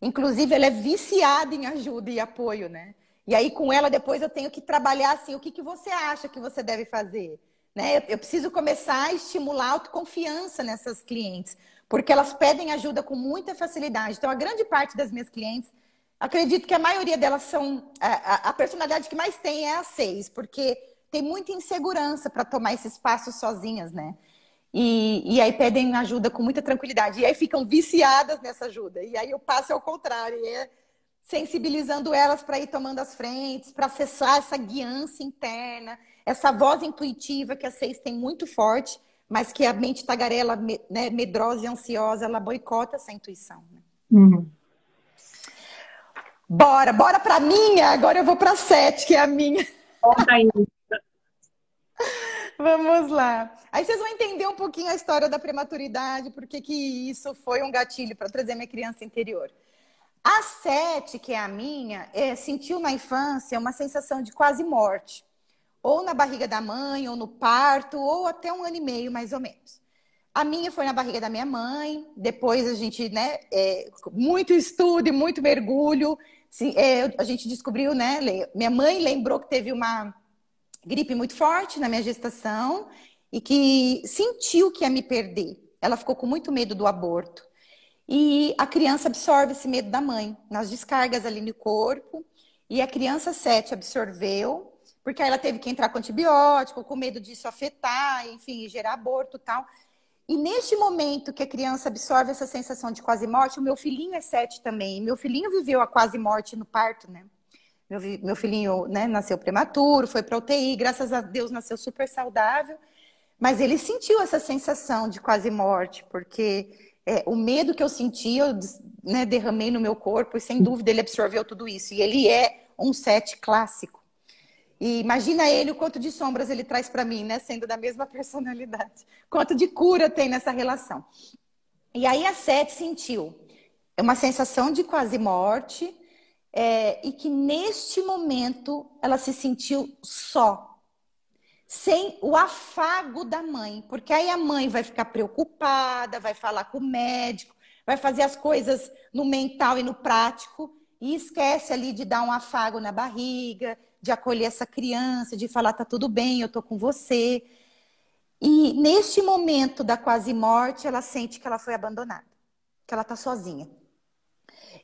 Inclusive, ela é viciada em ajuda e apoio, né? E aí, com ela, depois eu tenho que trabalhar assim, o que, que você acha que você deve fazer? Né? Eu, preciso começar a estimular a autoconfiança nessas clientes, porque elas pedem ajuda com muita facilidade. Então, a grande parte das minhas clientes, acredito que a maioria delas são. A, a personalidade que mais tem é a seis, porque tem muita insegurança para tomar esses passos sozinhas, né? E, e aí pedem ajuda com muita tranquilidade. E aí ficam viciadas nessa ajuda. E aí o passo é o contrário, é sensibilizando elas para ir tomando as frentes, para acessar essa guiança interna, essa voz intuitiva que a seis tem muito forte, mas que a mente tagarela, né, medrosa e ansiosa, ela boicota essa intuição. Né? Uhum. Bora, bora para minha. Agora eu vou para sete, que é a minha. Conta aí. Vamos lá. Aí vocês vão entender um pouquinho a história da prematuridade, porque que isso foi um gatilho para trazer minha criança interior. A Sete, que é a minha, é, sentiu na infância uma sensação de quase morte. Ou na barriga da mãe, ou no parto, ou até um ano e meio, mais ou menos. A minha foi na barriga da minha mãe, depois a gente, né, é, muito estudo e muito mergulho, é, a gente descobriu, né, minha mãe lembrou que teve uma gripe muito forte na minha gestação e que sentiu que ia me perder. Ela ficou com muito medo do aborto. E a criança absorve esse medo da mãe, nas descargas ali no corpo. E a criança 7 absorveu, porque ela teve que entrar com antibiótico, com medo disso afetar, enfim, gerar aborto tal. E neste momento que a criança absorve essa sensação de quase morte, o meu filhinho é sete também. Meu filhinho viveu a quase morte no parto, né? Meu, meu filhinho né, nasceu prematuro, foi para UTI, graças a Deus nasceu super saudável. Mas ele sentiu essa sensação de quase morte, porque é, o medo que eu senti, eu né, derramei no meu corpo, e sem dúvida ele absorveu tudo isso. E ele é um sete clássico. E imagina ele o quanto de sombras ele traz para mim, né? Sendo da mesma [LAUGHS] personalidade. Quanto de cura tem nessa relação. E aí a Sete sentiu uma sensação de quase morte é, e que neste momento ela se sentiu só, sem o afago da mãe, porque aí a mãe vai ficar preocupada, vai falar com o médico, vai fazer as coisas no mental e no prático e esquece ali de dar um afago na barriga, de acolher essa criança, de falar tá tudo bem, eu tô com você. E neste momento da quase morte, ela sente que ela foi abandonada, que ela tá sozinha.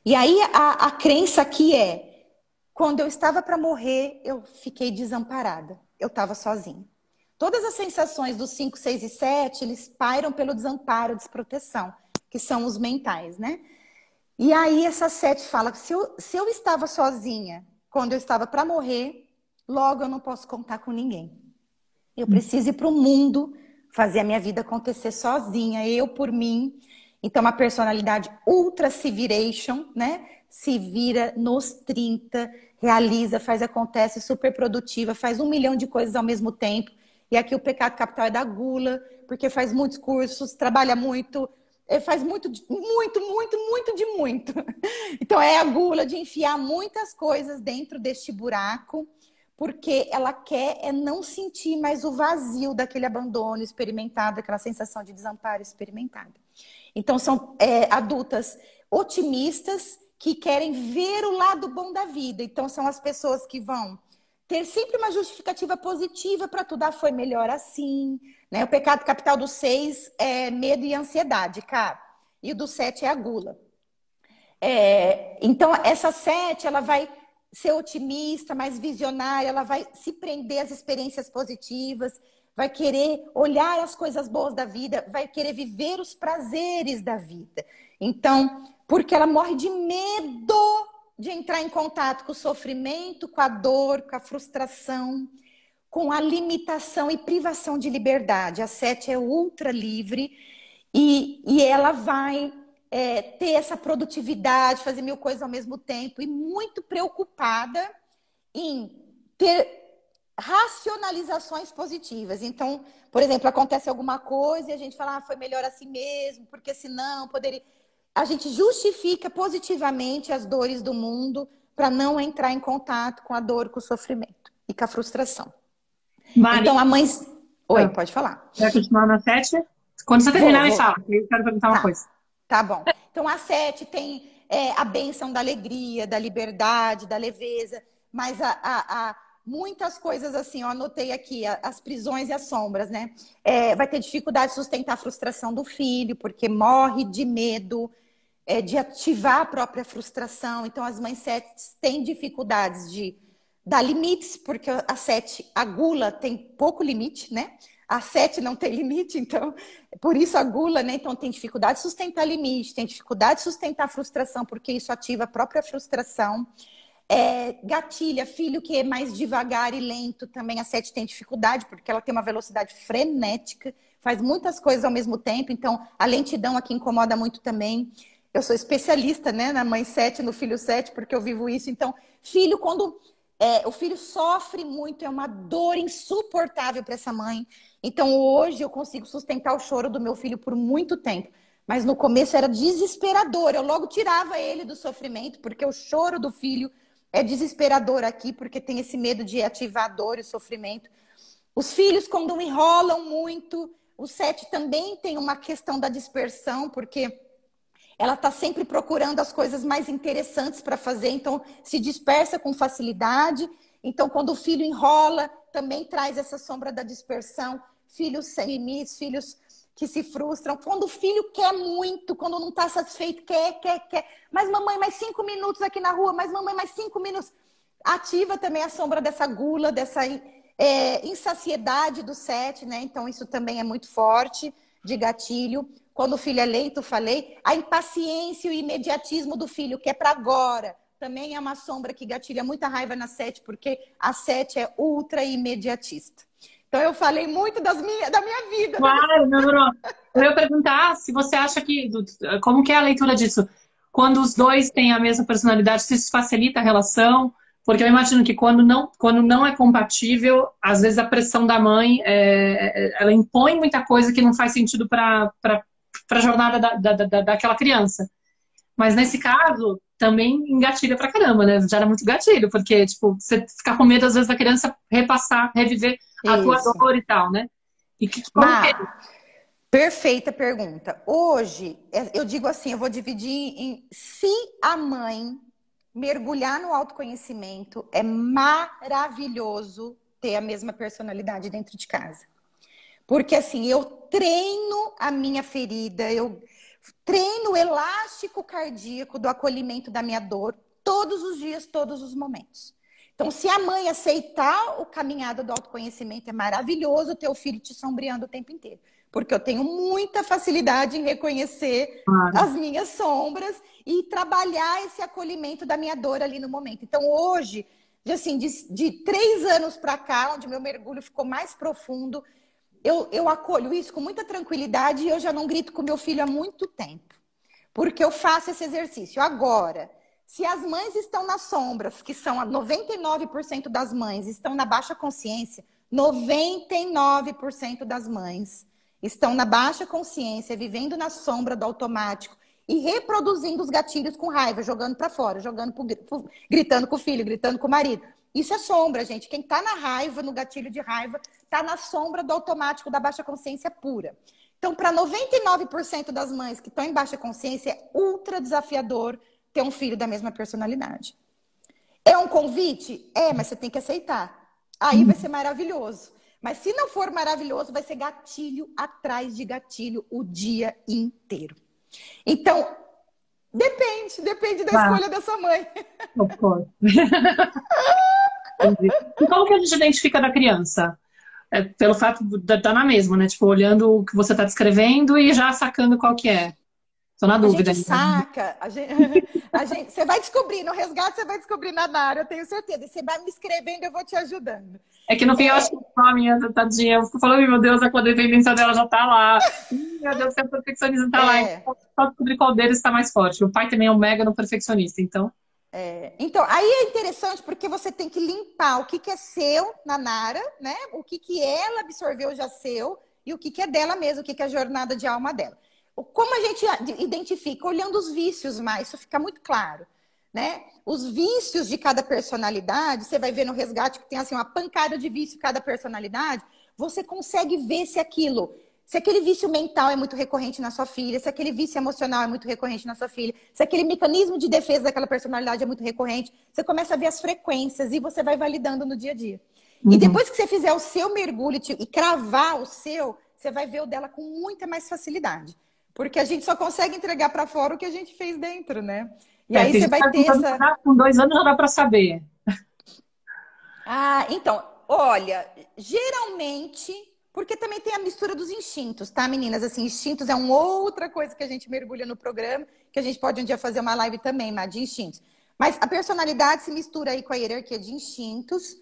E aí a, a crença aqui é: quando eu estava para morrer, eu fiquei desamparada, eu estava sozinha. Todas as sensações dos 5, 6 e 7, eles pairam pelo desamparo, desproteção, que são os mentais, né? E aí essa sete fala: se eu, se eu estava sozinha quando eu estava para morrer, logo eu não posso contar com ninguém. Eu preciso ir para o mundo, fazer a minha vida acontecer sozinha, eu por mim. Então, uma personalidade ultra civiration, né? Se vira nos 30, realiza, faz, acontece, super produtiva, faz um milhão de coisas ao mesmo tempo. E aqui o pecado capital é da gula, porque faz muitos cursos, trabalha muito, é, faz muito, muito, muito, muito de muito. [LAUGHS] Então é a gula de enfiar muitas coisas dentro deste buraco, porque ela quer é não sentir mais o vazio daquele abandono experimentado, aquela sensação de desamparo experimentada. Então são é, adultas otimistas que querem ver o lado bom da vida. Então são as pessoas que vão ter sempre uma justificativa positiva para tudo. Ah, foi melhor assim. Né? O pecado capital do seis é medo e ansiedade, cara. E o do sete é a gula. É, então, essa sete, ela vai ser otimista, mais visionária, ela vai se prender às experiências positivas, vai querer olhar as coisas boas da vida, vai querer viver os prazeres da vida. Então, porque ela morre de medo de entrar em contato com o sofrimento, com a dor, com a frustração, com a limitação e privação de liberdade. A sete é ultra livre e, e ela vai é, ter essa produtividade, fazer mil coisas ao mesmo tempo e muito preocupada em ter racionalizações positivas. Então, por exemplo, acontece alguma coisa e a gente fala, ah, foi melhor assim mesmo, porque senão poderia a gente justifica positivamente as dores do mundo para não entrar em contato com a dor, com o sofrimento e com a frustração. Mari, então a mãe. Oi, ah, pode falar. Quer continuar na sete? Quando você terminar, me fala. Eu quero perguntar tá. uma coisa. Tá bom. Então a sete tem é, a bênção da alegria, da liberdade, da leveza, mas a, a, a muitas coisas assim, eu anotei aqui, as prisões e as sombras, né? É, vai ter dificuldade de sustentar a frustração do filho, porque morre de medo é, de ativar a própria frustração. Então, as mães sete têm dificuldades de dar limites, porque a sete, a gula tem pouco limite, né? A sete não tem limite, então, por isso a gula, né? Então, tem dificuldade de sustentar limite, tem dificuldade de sustentar a frustração, porque isso ativa a própria frustração. É, gatilha, filho que é mais devagar e lento, também a sete tem dificuldade, porque ela tem uma velocidade frenética, faz muitas coisas ao mesmo tempo, então a lentidão aqui incomoda muito também. Eu sou especialista, né, na mãe sete, no filho sete, porque eu vivo isso. Então, filho, quando é, o filho sofre muito, é uma dor insuportável para essa mãe. Então, hoje eu consigo sustentar o choro do meu filho por muito tempo. Mas no começo era desesperador. Eu logo tirava ele do sofrimento, porque o choro do filho é desesperador aqui, porque tem esse medo de ativar a dor e o sofrimento. Os filhos, quando enrolam muito, o sete também tem uma questão da dispersão, porque ela está sempre procurando as coisas mais interessantes para fazer, então se dispersa com facilidade. Então, quando o filho enrola, também traz essa sombra da dispersão. Filhos sem limites, filhos que se frustram. Quando o filho quer muito, quando não está satisfeito, quer, quer, quer. Mas mamãe, mais cinco minutos aqui na rua, mas mamãe, mais cinco minutos. Ativa também a sombra dessa gula, dessa é, insaciedade do sete, né? Então, isso também é muito forte de gatilho. Quando o filho é lento, falei. A impaciência e o imediatismo do filho, que é para agora. Também é uma sombra que gatilha muita raiva na sete, porque a sete é ultra imediatista. Então eu falei muito das minha, da minha vida. Né? Claro, não, não. Eu ia perguntar se você acha que. Como que é a leitura disso? Quando os dois têm a mesma personalidade, se isso facilita a relação? Porque eu imagino que quando não, quando não é compatível, às vezes a pressão da mãe é, é ela impõe muita coisa que não faz sentido para a jornada da, da, da, daquela criança. Mas nesse caso, também engatilha pra caramba, né? Já era muito gatilho, porque, tipo, você fica com medo, às vezes, da criança repassar, reviver a Isso. tua dor e tal, né? E que, como Mas. É perfeita pergunta. Hoje, é, eu digo assim, eu vou dividir em se a mãe mergulhar no autoconhecimento, é maravilhoso ter a mesma personalidade dentro de casa. Porque assim, eu treino a minha ferida, eu treino o elástico cardíaco do acolhimento da minha dor todos os dias, todos os momentos. Então, se a mãe aceitar o caminhado do autoconhecimento, é maravilhoso ter o filho te sombreando o tempo inteiro. Porque eu tenho muita facilidade em reconhecer claro. as minhas sombras e trabalhar esse acolhimento da minha dor ali no momento. Então, hoje, de, assim, de, de três anos para cá, onde meu mergulho ficou mais profundo, eu, eu acolho isso com muita tranquilidade e eu já não grito com meu filho há muito tempo. Porque eu faço esse exercício. Agora, se as mães estão nas sombras, que são 99% das mães estão na baixa consciência, 99% das mães estão na baixa consciência, vivendo na sombra do automático e reproduzindo os gatilhos com raiva, jogando para fora, jogando pro, gritando com o filho, gritando com o marido. Isso é sombra, gente. Quem está na raiva, no gatilho de raiva, está na sombra do automático da baixa consciência pura. Então, para 99% das mães que estão em baixa consciência, é ultra desafiador ter um filho da mesma personalidade. É um convite? É, mas você tem que aceitar. Aí vai ser maravilhoso. Mas se não for maravilhoso, vai ser gatilho atrás de gatilho o dia inteiro. Então, depende, depende da ah. escolha dessa mãe. Of course. [LAUGHS] e como que a gente identifica da criança? É pelo fato de estar na mesma, né? Tipo, olhando o que você está descrevendo e já sacando qual que é. Tô na dúvida. A gente saca. A gente, [LAUGHS] a gente, você vai descobrir, no resgate você vai descobrir na área, eu tenho certeza. E você vai me escrevendo, eu vou te ajudando. É que no fim é... eu acho que a minha tadinha, eu fico falando, meu Deus, a codependência dela já tá lá. meu Deus, se a perfeccionista tá é. lá. Então, só descobrir qual deles está mais forte. O pai também é um mega no perfeccionista, então. É, então, aí é interessante porque você tem que limpar o que, que é seu na Nara, né? O que, que ela absorveu já seu e o que, que é dela mesmo, o que, que é a jornada de alma dela. Como a gente identifica? Olhando os vícios mais, isso fica muito claro. Né? Os vícios de cada personalidade, você vai ver no resgate que tem assim uma pancada de vício cada personalidade, você consegue ver se aquilo, se aquele vício mental é muito recorrente na sua filha, se aquele vício emocional é muito recorrente na sua filha, se aquele mecanismo de defesa daquela personalidade é muito recorrente, você começa a ver as frequências e você vai validando no dia a dia. Uhum. E depois que você fizer o seu mergulho e cravar o seu, você vai ver o dela com muita mais facilidade. Porque a gente só consegue entregar para fora o que a gente fez dentro, né? E é, aí você vai tá ter essa. Com dois anos já dá para saber. Ah, então, olha, geralmente, porque também tem a mistura dos instintos, tá, meninas? Assim, instintos é uma outra coisa que a gente mergulha no programa, que a gente pode um dia fazer uma live também, mas de instintos. Mas a personalidade se mistura aí com a hierarquia de instintos.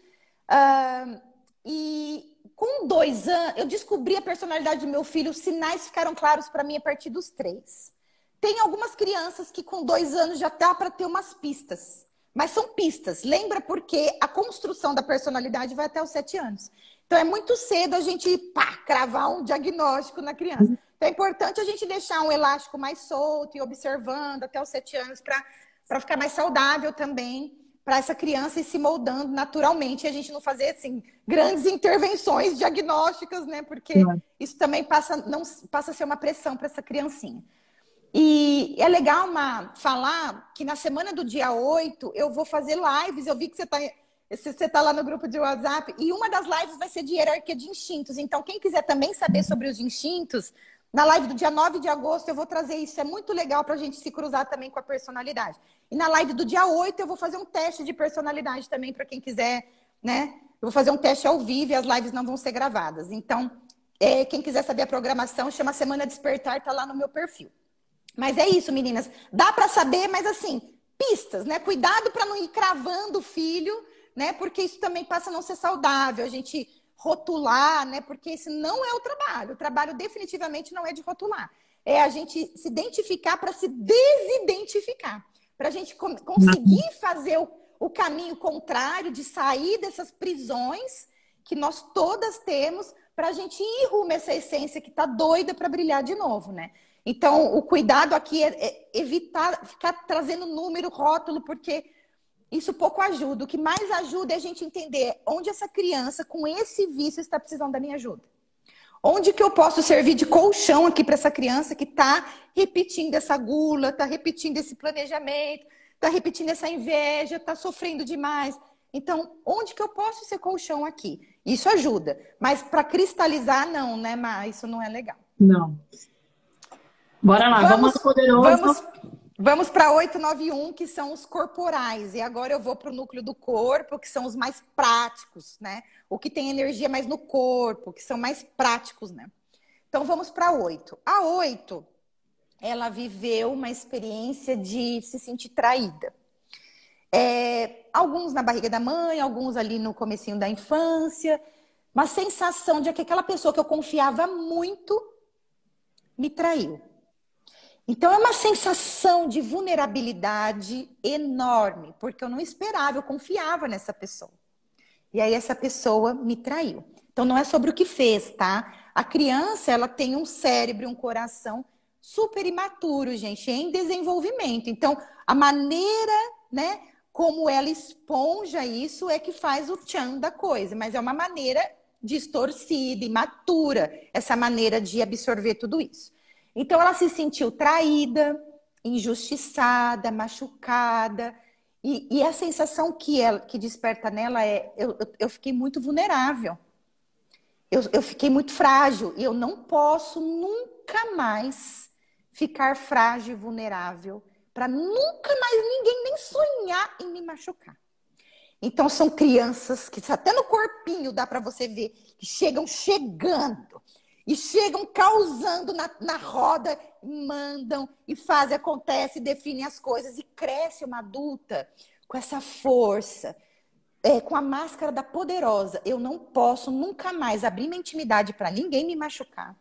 Uh, e com dois anos, eu descobri a personalidade do meu filho, os sinais ficaram claros para mim a partir dos três. Tem algumas crianças que com dois anos já dá para ter umas pistas. Mas são pistas. Lembra porque a construção da personalidade vai até os sete anos. Então é muito cedo a gente pá, cravar um diagnóstico na criança. Então é importante a gente deixar um elástico mais solto e observando até os sete anos para ficar mais saudável também para essa criança ir se moldando naturalmente e a gente não fazer assim grandes intervenções diagnósticas, né? Porque isso também passa não passa a ser uma pressão para essa criancinha. E é legal uma, falar que na semana do dia 8 eu vou fazer lives. Eu vi que você está você está lá no grupo de WhatsApp e uma das lives vai ser de hierarquia de instintos. Então, quem quiser também saber sobre os instintos, na live do dia 9 de agosto eu vou trazer isso. É muito legal para a gente se cruzar também com a personalidade. E na live do dia 8 eu vou fazer um teste de personalidade também para quem quiser, né? Eu vou fazer um teste ao vivo e as lives não vão ser gravadas. Então, É, quem quiser saber a programação, chama Semana Despertar, tá lá no meu perfil. Mas é isso, meninas. Dá para saber, mas assim, pistas, né? Cuidado para não ir cravando o filho, né? Porque isso também passa a não ser saudável. A gente rotular, né? Porque esse não é o trabalho. O trabalho definitivamente não é de rotular. É a gente se identificar para se desidentificar. Para a gente conseguir fazer o, o caminho contrário de sair dessas prisões que nós todas temos para a gente ir rumo a essa essência que está doida para brilhar de novo, né? Então, o cuidado aqui é, é evitar ficar trazendo número, rótulo, porque isso pouco ajuda. O que mais ajuda é a gente entender onde essa criança com esse vício está precisando da minha ajuda. Onde que eu posso servir de colchão aqui para essa criança que está repetindo essa gula, está repetindo esse planejamento, está repetindo essa inveja, está sofrendo demais. Então, onde que eu posso ser colchão aqui? Isso ajuda. Mas para cristalizar, não, né, Mas Isso não é legal. Não. Bora lá, vamos, vamos poderoso. Vamos, vamos para 891, que são os corporais. E agora eu vou para o núcleo do corpo, que são os mais práticos, né? O que tem energia mais no corpo, que são mais práticos, né? Então vamos para 8. A 8, ela viveu uma experiência de se sentir traída. É, alguns na barriga da mãe, alguns ali no comecinho da infância, uma sensação de que aquela pessoa que eu confiava muito me traiu. Então é uma sensação de vulnerabilidade enorme, porque eu não esperava, eu confiava nessa pessoa. E aí essa pessoa me traiu. Então não é sobre o que fez, tá? A criança, ela tem um cérebro, um coração super imaturo, gente, em desenvolvimento. Então, a maneira, né, como ela esponja isso é que faz o tchan da coisa, mas é uma maneira distorcida, imatura, essa maneira de absorver tudo isso. Então ela se sentiu traída, injustiçada, machucada. E, e a sensação que, ela, que desperta nela é: eu, eu fiquei muito vulnerável. Eu, eu fiquei muito frágil. E eu não posso nunca mais ficar frágil e vulnerável para nunca mais ninguém nem sonhar em me machucar. Então são crianças que até no corpinho dá para você ver que chegam chegando e chegam causando na, na roda, mandam e fazem, acontece, definem as coisas e cresce uma adulta com essa força, é, com a máscara da poderosa. Eu não posso nunca mais abrir minha intimidade para ninguém me machucar.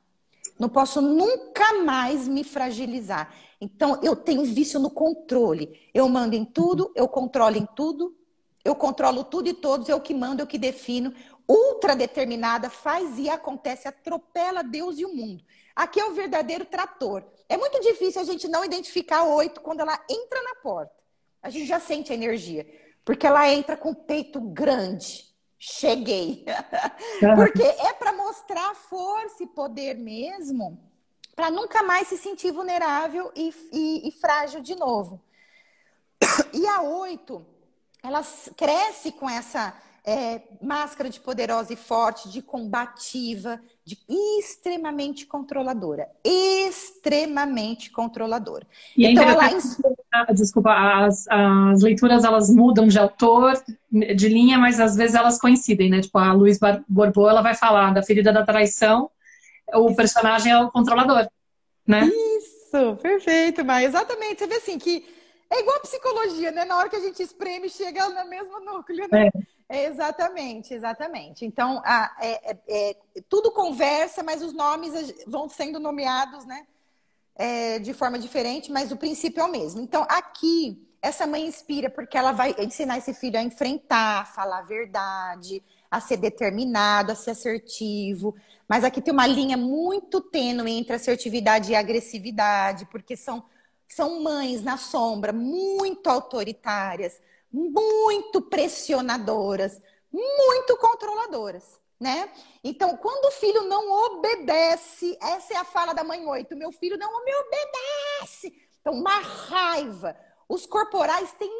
Não posso nunca mais me fragilizar. Então, eu tenho vício no controle. Eu mando em tudo, eu controlo em tudo, eu controlo tudo e todos, eu que mando, eu que defino ultra determinada, faz e acontece, atropela Deus e o mundo. Aqui é o verdadeiro trator. É muito difícil a gente não identificar o oito quando ela entra na porta. A gente já sente a energia, porque ela entra com o peito grande. Cheguei. [LAUGHS] porque é para mostrar força e poder mesmo, para nunca mais se sentir vulnerável e, e, e frágil de novo. [COUGHS] E a oito, ela cresce com essa é, máscara de poderosa e forte, de combativa, de extremamente controladora. Extremamente controladora. E então, ela... Desculpa, as, as leituras elas mudam de autor, de linha, mas às vezes elas coincidem, né? Tipo, a Luiz Borbô, ela vai falar da ferida da traição, o personagem é o controlador, né? Isso, perfeito, mas exatamente. Você vê assim que é igual a psicologia, né? Na hora que a gente espreme, chega no mesmo núcleo, né? É. Exatamente, exatamente. Então, a, é, é, é, tudo conversa, mas os nomes vão sendo nomeados, né? É, de forma diferente, mas o princípio é o mesmo. Então, aqui, essa mãe inspira porque ela vai ensinar esse filho a enfrentar, a falar a verdade, a ser determinado, a ser assertivo. Mas aqui tem uma linha muito tênue entre assertividade e agressividade, porque são, são mães na sombra muito autoritárias muito pressionadoras, muito controladoras, né? Então, quando o filho não obedece, essa é a fala da mãe oito, meu filho não me obedece. Então, uma raiva. Os corporais têm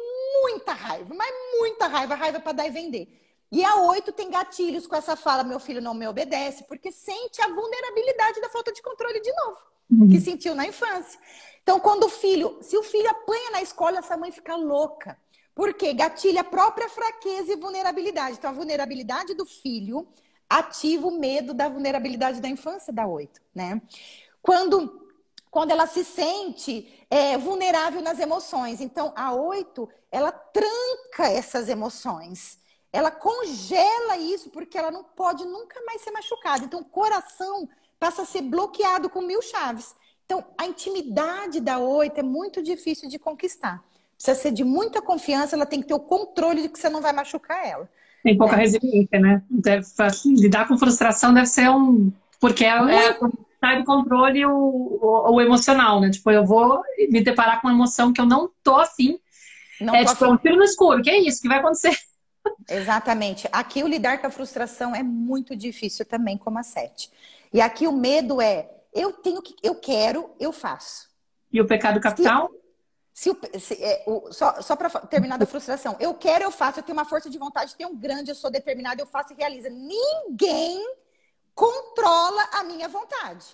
muita raiva, mas muita raiva, raiva para dar e vender. E a oito tem gatilhos com essa fala, meu filho não me obedece, porque sente a vulnerabilidade da falta de controle de novo, uhum. que sentiu na infância. Então, quando o filho, se o filho apanha na escola, essa mãe fica louca. Porque gatilha a própria fraqueza e vulnerabilidade. Então, a vulnerabilidade do filho ativa o medo da vulnerabilidade da infância da oito, né? Quando quando ela se sente é, vulnerável nas emoções. Então, a oito, ela tranca essas emoções. Ela congela isso porque ela não pode nunca mais ser machucada. Então, o coração passa a ser bloqueado com mil chaves. Então, a intimidade da oito é muito difícil de conquistar. Precisa ser de muita confiança, ela tem que ter o controle de que você não vai machucar ela. Tem pouca né? resiliência, né? Deve, lidar com frustração deve ser um. Porque é, é sai do controle o, o, o, emocional, né? Tipo, eu vou me deparar com uma emoção que eu não tô afim. Não é tipo, afim. um tiro no escuro. Que é isso que vai acontecer? [LAUGHS] Exatamente. Aqui o lidar com a frustração é muito difícil também, como a sete. E aqui o medo é, eu tenho que, eu quero, eu faço. E o pecado capital? Se, se, se é, o, só só para terminar da frustração, eu quero, eu faço, eu tenho uma força de vontade, tenho um grande, eu sou determinada, eu faço e realizo. Ninguém controla a minha vontade.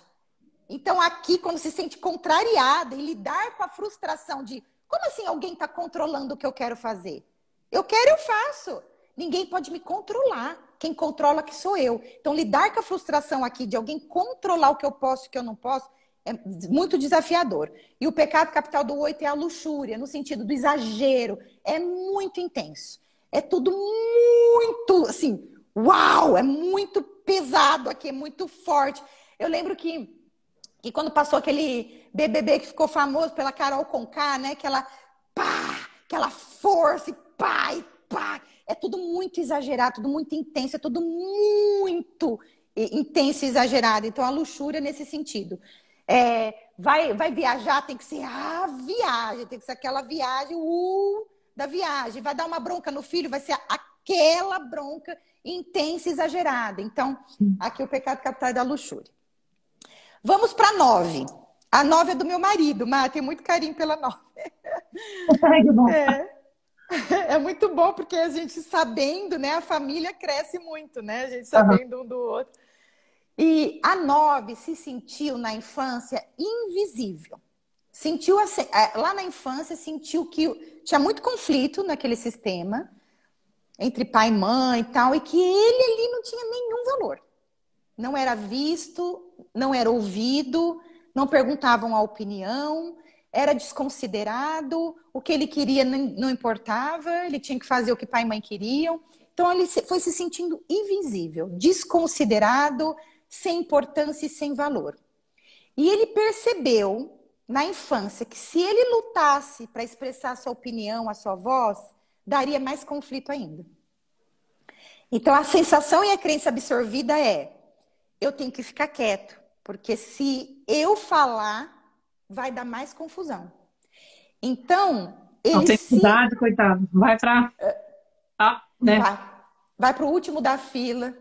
Então, aqui, quando se sente contrariada e lidar com a frustração de como assim alguém está controlando o que eu quero fazer? Eu quero, eu faço. Ninguém pode me controlar. Quem controla que sou eu. Então, lidar com a frustração aqui de alguém controlar o que eu posso e o que eu não posso é muito desafiador. E o pecado capital do oito é a luxúria, no sentido do exagero. É muito intenso. É tudo muito, assim, uau! É muito pesado aqui, é muito forte. Eu lembro que, que quando passou aquele BBB que ficou famoso pela Carol Conká, né? Aquela pá, aquela força e pá, e pá. É tudo muito exagerado, tudo muito intenso, é tudo muito intenso e exagerado. Então, a luxúria nesse sentido. É, vai, vai viajar, tem que ser a viagem, tem que ser aquela viagem, uh, da viagem. Vai dar uma bronca no filho, vai ser aquela bronca intensa e exagerada. Então, aqui o pecado capital é da luxúria. Vamos para nove. A nove é do meu marido, Má, tem muito carinho pela nove. [LAUGHS] É. [LAUGHS] é muito bom porque a gente sabendo, né? A família cresce muito, né? A gente sabendo uhum. um do outro. E a nove se sentiu na infância invisível. Sentiu assim, é, lá na infância sentiu que tinha muito conflito naquele sistema entre pai e mãe e tal, e que ele ali não tinha nenhum valor. Não era visto, não era ouvido, não perguntavam a opinião, era desconsiderado, o que ele queria não importava, ele tinha que fazer o que pai e mãe queriam. Então ele foi se sentindo invisível, desconsiderado, sem importância e sem valor. E ele percebeu na infância que se ele lutasse para expressar a sua opinião, a sua voz, daria mais conflito ainda. Então a sensação e a crença absorvida é: eu tenho que ficar quieto, porque se eu falar, vai dar mais confusão. Então, ele Autenticidade, se... coitado, vai para ah, né? Vai, vai para o último da fila,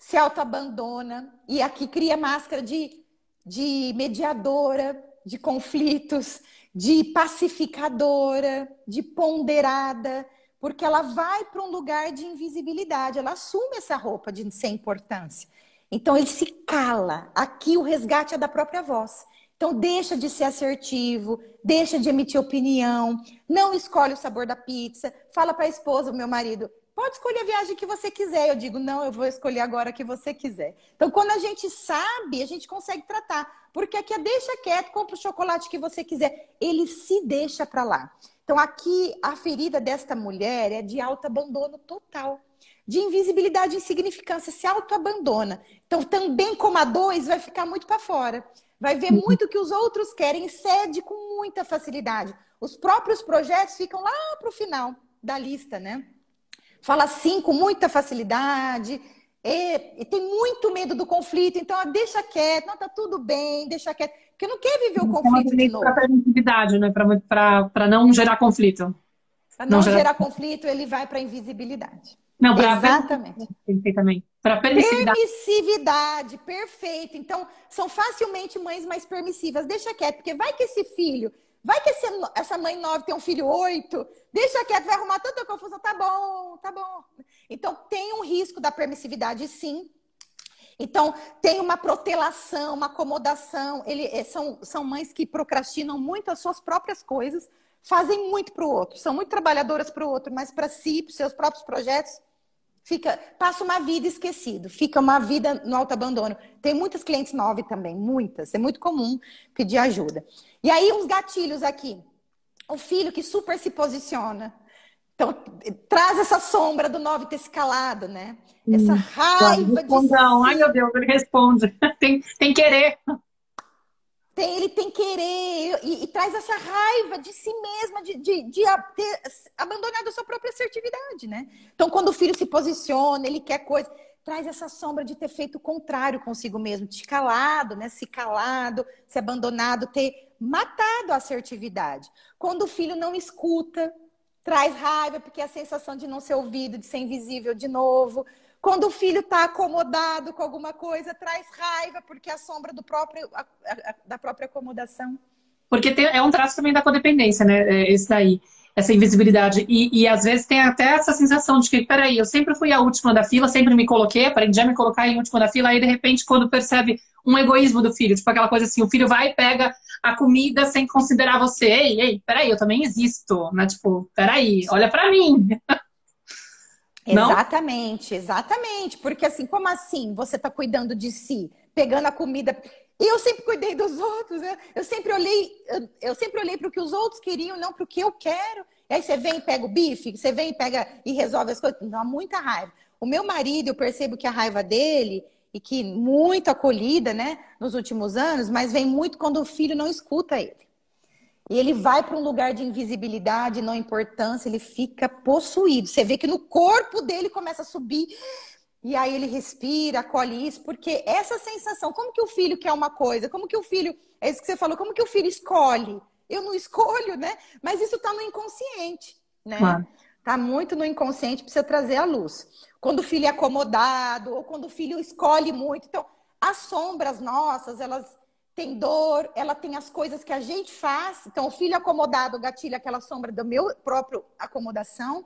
se autoabandona e aqui cria máscara de, de mediadora de conflitos, de pacificadora, de ponderada, porque ela vai para um lugar de invisibilidade, ela assume essa roupa de sem importância. Então ele se cala. Aqui o resgate é da própria voz. Então deixa de ser assertivo, deixa de emitir opinião, não escolhe o sabor da pizza, fala para a esposa, meu marido, pode escolher a viagem que você quiser. Eu digo, não, eu vou escolher agora que você quiser. Então, quando a gente sabe, a gente consegue tratar. Porque aqui é deixa quieto, compra o chocolate que você quiser. Ele se deixa para lá. Então, aqui, a ferida desta mulher é de auto-abandono total. De invisibilidade e insignificância, se auto-abandona. Então, também como a dois, vai ficar muito para fora. Vai ver uhum. muito o que os outros querem, cede com muita facilidade. Os próprios projetos ficam lá para o final da lista, né? Fala sim com muita facilidade, e, e, tem muito medo do conflito, então ó, deixa quieto, não, tá tudo bem, deixa quieto, porque não quer viver o então, conflito de novo. Para permissividade, né? Para não gerar conflito. Para não, não, gerar, gerar conflito, ele vai para invisibilidade. Não, para Exatamente. Perfeitamente. Para permissividade. Permissividade, perfeito. Então, são facilmente mães mais permissivas. Deixa quieto, porque vai que esse filho Vai que esse, essa mãe nova tem um filho oito, deixa quieto, vai arrumar tanta confusão, tá bom, tá bom. Então, tem um risco da permissividade, sim. Então, tem uma protelação, uma acomodação. Ele, é, são, são mães que procrastinam muito as suas próprias coisas, fazem muito para o outro, são muito trabalhadoras para o outro, mas para si, para os seus próprios projetos, Fica, passa uma vida esquecido, fica uma vida no alto abandono. Tem muitas clientes novas também, muitas. É muito comum pedir ajuda. E aí, uns gatilhos aqui. O filho que super se posiciona. Então, traz essa sombra do nove ter se calado, né? Essa hum, raiva de. Não, ai meu Deus, ele responde. [LAUGHS] tem, tem querer. Tem, ele tem querer e, e, traz essa raiva de si mesma, de, de, de ter abandonado a sua própria assertividade, né? Então, quando o filho se posiciona, ele quer coisa, traz essa sombra de ter feito o contrário consigo mesmo, de calado, né? Se calado, se abandonado, ter matado a assertividade. Quando o filho não escuta, traz raiva, porque é a sensação de não ser ouvido, de ser invisível de novo. Quando o filho está acomodado com alguma coisa, traz raiva, porque a sombra do próprio, a, a, da própria acomodação. Porque tem, é um traço também da codependência, né? É, esse daí, essa invisibilidade. E, e às vezes tem até essa sensação de que, peraí, eu sempre fui a última da fila, sempre me coloquei, aprendi a me colocar em última da fila, aí de repente, quando percebe um egoísmo do filho, tipo aquela coisa assim, o filho vai e pega a comida sem considerar você. Ei, ei, peraí, eu também existo, né? Tipo, peraí, olha para mim. [LAUGHS] Exatamente, exatamente. Porque assim, como assim você está cuidando de si, pegando a comida? E eu sempre cuidei dos outros, né? Eu sempre olhei, eu sempre olhei para o que os outros queriam, não para o que eu quero. E aí você vem e pega o bife, você vem e pega e resolve as coisas. Dá muita raiva. O meu marido, eu percebo que a raiva dele, e que muito acolhida, né, nos últimos anos, mas vem muito quando o filho não escuta ele. E ele vai para um lugar de invisibilidade, não importância, ele fica possuído. Você vê que no corpo dele começa a subir. E aí ele respira, acolhe isso, porque essa sensação, como que o filho quer uma coisa? Como que o filho, é isso que você falou, como que o filho escolhe? Eu não escolho, né? Mas isso está no inconsciente, né? Claro. Tá muito no inconsciente, precisa trazer à luz. Quando o filho é acomodado, ou quando o filho escolhe muito. Então, as sombras nossas, elas tem dor, ela tem as coisas que a gente faz. Então, o filho acomodado gatilha aquela sombra do meu próprio acomodação.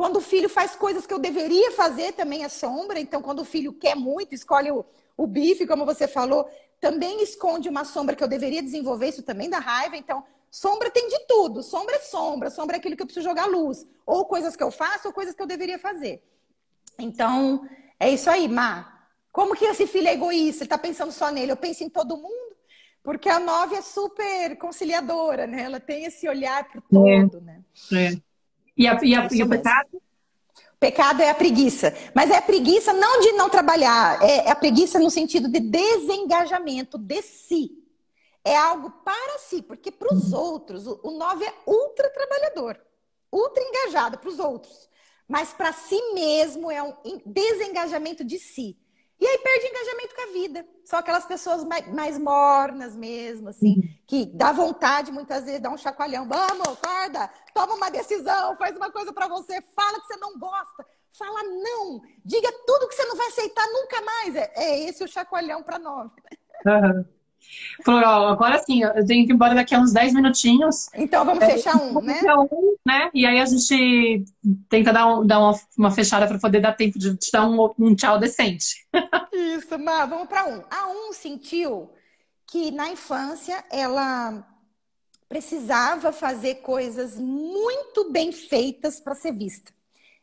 Quando o filho faz coisas que eu deveria fazer, também é sombra. Então, quando o filho quer muito, escolhe o, o bife, como você falou, também esconde uma sombra que eu deveria desenvolver. Isso também dá raiva. Então, sombra tem de tudo. Sombra é sombra. Sombra é aquilo que eu preciso jogar luz. Ou coisas que eu faço, ou coisas que eu deveria fazer. Então, é isso aí, Má. Como que esse filho é egoísta? Ele está pensando só nele. Eu penso em todo mundo. Porque a nove é super conciliadora, né? Ela tem esse olhar para é. todo, é. né? É. E, a, e, a, e o pecado? O pecado é a preguiça. Mas é a preguiça não de não trabalhar, é, é a preguiça no sentido de desengajamento de si. É algo para si, porque para os uhum. outros, o, o nove é ultra trabalhador, ultra engajado para os outros. Mas para si mesmo é um desengajamento de si. E aí perde engajamento com a vida. São aquelas pessoas mais, mais mornas mesmo, assim, uhum. que dá vontade muitas vezes, dá um chacoalhão. Vamos, acorda, toma uma decisão, faz uma coisa para você, fala que você não gosta, fala não, diga tudo que você não vai aceitar nunca mais. É, é esse o chacoalhão para nós. Uhum. Falou, ó, agora sim, eu tenho que ir embora daqui a uns 10 minutinhos. Então vamos é, fechar um, né? Um, né? E aí a gente tenta dar, um, dar uma, uma fechada para poder dar tempo de te dar um, um tchau decente. Isso, mas vamos para um. A um sentiu que na infância ela precisava fazer coisas muito bem feitas para ser vista.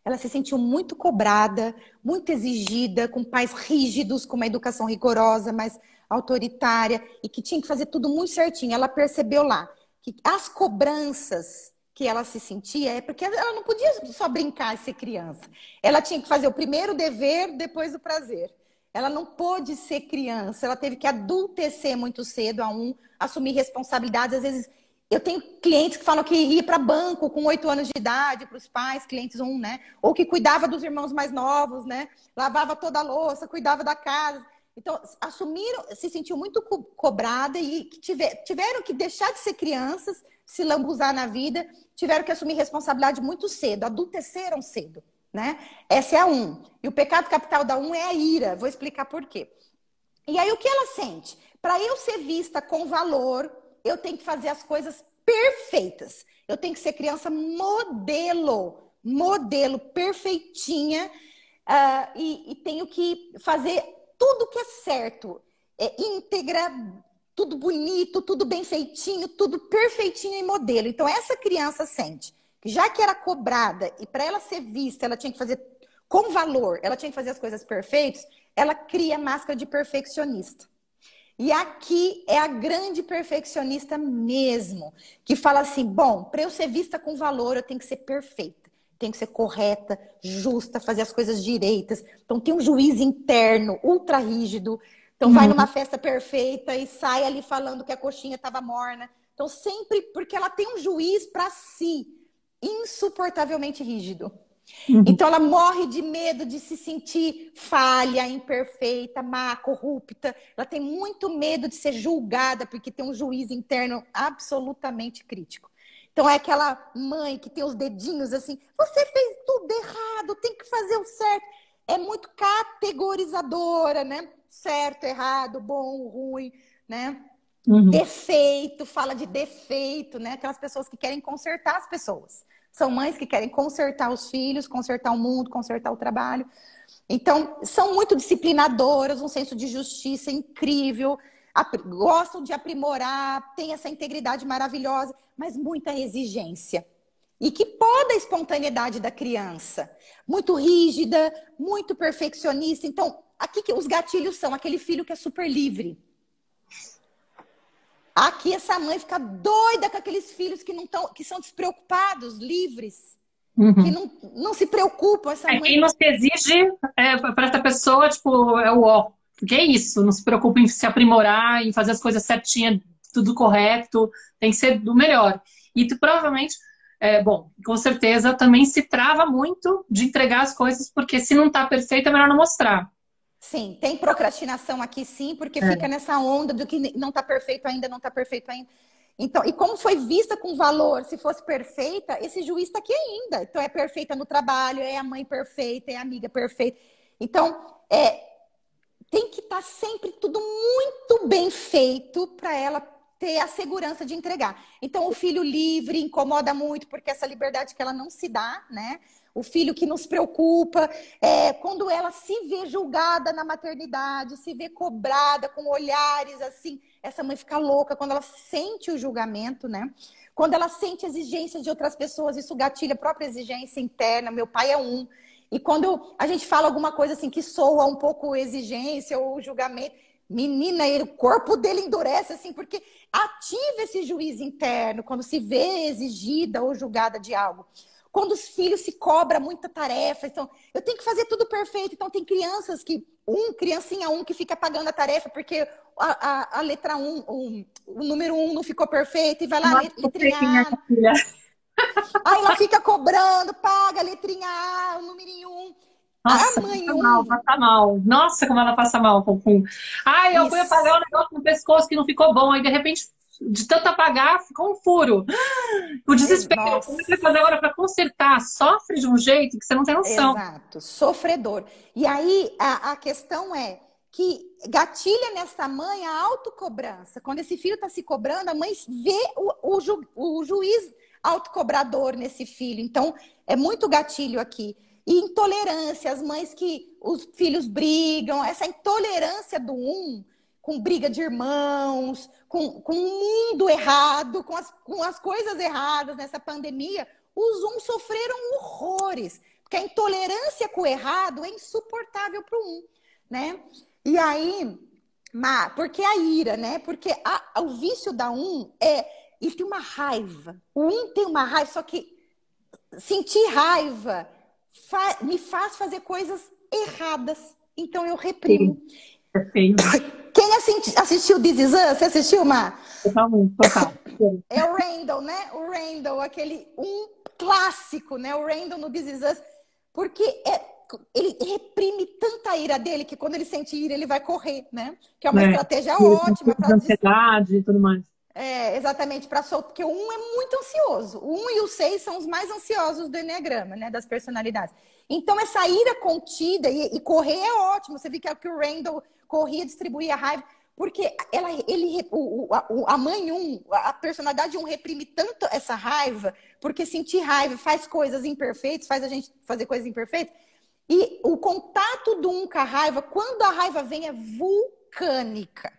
Ela se sentiu muito cobrada, muito exigida, com pais rígidos, com uma educação rigorosa, mas autoritária e que tinha que fazer tudo muito certinho. Ela percebeu lá que as cobranças que ela se sentia é porque ela não podia só brincar e ser criança. Ela tinha que fazer o primeiro dever, depois o prazer. Ela não pôde ser criança, ela teve que adultecer muito cedo a um, assumir responsabilidades. Às vezes, eu tenho clientes que falam que ia para banco com oito anos de idade, para os pais, clientes um, né? Ou que cuidava dos irmãos mais novos, né? Lavava toda a louça, cuidava da casa. Então, assumiram, se sentiu muito co cobrada e tiver, tiveram que deixar de ser crianças, se lambuzar na vida, tiveram que assumir responsabilidade muito cedo, adulteceram cedo, né? Essa é a um. E o pecado capital da um é a ira. Vou explicar por quê. E aí, o que ela sente? Para eu ser vista com valor, eu tenho que fazer as coisas perfeitas. Eu tenho que ser criança modelo, modelo, perfeitinha. Uh, e, e tenho que fazer tudo que é certo, é íntegra, tudo bonito, tudo bem feitinho, tudo perfeitinho em modelo. Então, essa criança sente que já que era cobrada e para ela ser vista, ela tinha que fazer com valor, ela tinha que fazer as coisas perfeitas, ela cria máscara de perfeccionista. E aqui é a grande perfeccionista mesmo, que fala assim: bom, para eu ser vista com valor, eu tenho que ser perfeita, tenho que ser correta, justa, fazer as coisas direitas. Então tem um juiz interno ultra rígido. Então uhum. vai numa festa perfeita e sai ali falando que a coxinha estava morna. Então sempre porque ela tem um juiz para si insuportavelmente rígido. Uhum. Então ela morre de medo de se sentir falha, imperfeita, má, corrupta. Ela tem muito medo de ser julgada porque tem um juiz interno absolutamente crítico. Então é aquela mãe que tem os dedinhos assim, você fez tudo errado, tem que fazer o certo. É muito categorizadora, né? Certo, errado, bom, ruim, né? Uhum. Defeito, fala de defeito, né? Aquelas pessoas que querem consertar as pessoas. São mães que querem consertar os filhos, consertar o mundo, consertar o trabalho. Então, são muito disciplinadoras, um senso de justiça incrível, gostam de aprimorar, têm essa integridade maravilhosa, mas muita exigência. E que poda a espontaneidade da criança. Muito rígida, muito perfeccionista. Então, aqui que os gatilhos são aquele filho que é super livre. Aqui essa mãe fica doida com aqueles filhos que não tão, que são despreocupados, livres, uhum. que não, não se preocupam. Essa é, mãe... Quem não se exige é, para essa pessoa, tipo, é o ó. Porque é isso, não se preocupa em se aprimorar, em fazer as coisas certinhas, tudo correto, tem que ser do melhor. E tu, provavelmente, é, bom, com certeza também se trava muito de entregar as coisas, porque se não tá perfeito é melhor não mostrar. Sim, tem procrastinação aqui sim, porque é. fica nessa onda do que não está perfeito ainda, não está perfeito ainda. Então, e como foi vista com valor, se fosse perfeita, esse juiz está aqui ainda. Então, é perfeita no trabalho, é a mãe perfeita, é a amiga perfeita. Então, é, tem que estar tá sempre tudo muito bem feito para ela ter a segurança de entregar. Então, o filho livre incomoda muito, porque essa liberdade que ela não se dá, né? o filho que nos preocupa, é, quando ela se vê julgada na maternidade, se vê cobrada com olhares assim, essa mãe fica louca quando ela sente o julgamento, né? Quando ela sente exigência de outras pessoas, isso gatilha a própria exigência interna. Meu pai é um. E quando a gente fala alguma coisa assim que soa um pouco exigência ou julgamento, menina, ele, o corpo dele endurece assim, porque ativa esse juiz interno quando se vê exigida ou julgada de algo. Quando os filhos se cobram muita tarefa, então eu tenho que fazer tudo perfeito. Então tem crianças que um criancinha um que fica pagando a tarefa porque a, a, a letra um, um, o número um não ficou perfeito e vai lá letrinha A. Aí ela fica cobrando, paga a letrinha A, o número um. Nossa, a mãe passa mal, passa mal. Nossa, como ela passa mal, com Ai, eu fui apagar um negócio no pescoço que não ficou bom. Aí, de repente, de tanto apagar, ficou um furo. O desespero. Nossa. Como é que vai fazer agora para consertar? Sofre de um jeito que você não tem noção. Exato, sofredor. E aí a, a questão é que gatilha nessa mãe a autocobrança. Quando esse filho está se cobrando, a mãe vê o, o, ju, o juiz autocobrador nesse filho. Então, é muito gatilho aqui. E intolerância, as mães que os filhos brigam, essa intolerância do um com briga de irmãos, com, com um mundo errado, com as, com as coisas erradas nessa pandemia, os um sofreram horrores. Porque a intolerância com o errado é insuportável para o um, né? E aí, Má, porque a ira, né? Porque a, o vício da um é. Ele tem uma raiva. O um tem uma raiva, só que sentir raiva fa me faz fazer coisas erradas. Então eu reprimo. Sim. [COUGHS] Quem assistiu This Is Us? Você assistiu, Mar? Total, [COUGHS] É o Randall, né? O Randall, aquele um clássico, né? O Randall no This Is Us. Porque é, ele reprime tanta ira dele que quando ele sente ira, ele vai correr, né? Que é uma é, estratégia ótima ansiedade e tudo mais. É, exatamente, para soltar, porque o um é muito ansioso. O um e o seis são os mais ansiosos do Enneagrama, né? Das personalidades. Então, essa ira contida e, e correr é ótimo. Você vê que é o que o Randall corria, distribuía raiva, porque ela, ele, o, a, a mãe um, a personalidade um reprime tanto essa raiva, porque sentir raiva faz coisas imperfeitas, faz a gente fazer coisas imperfeitas. E o contato do um com a raiva, quando a raiva vem, é vulcânica.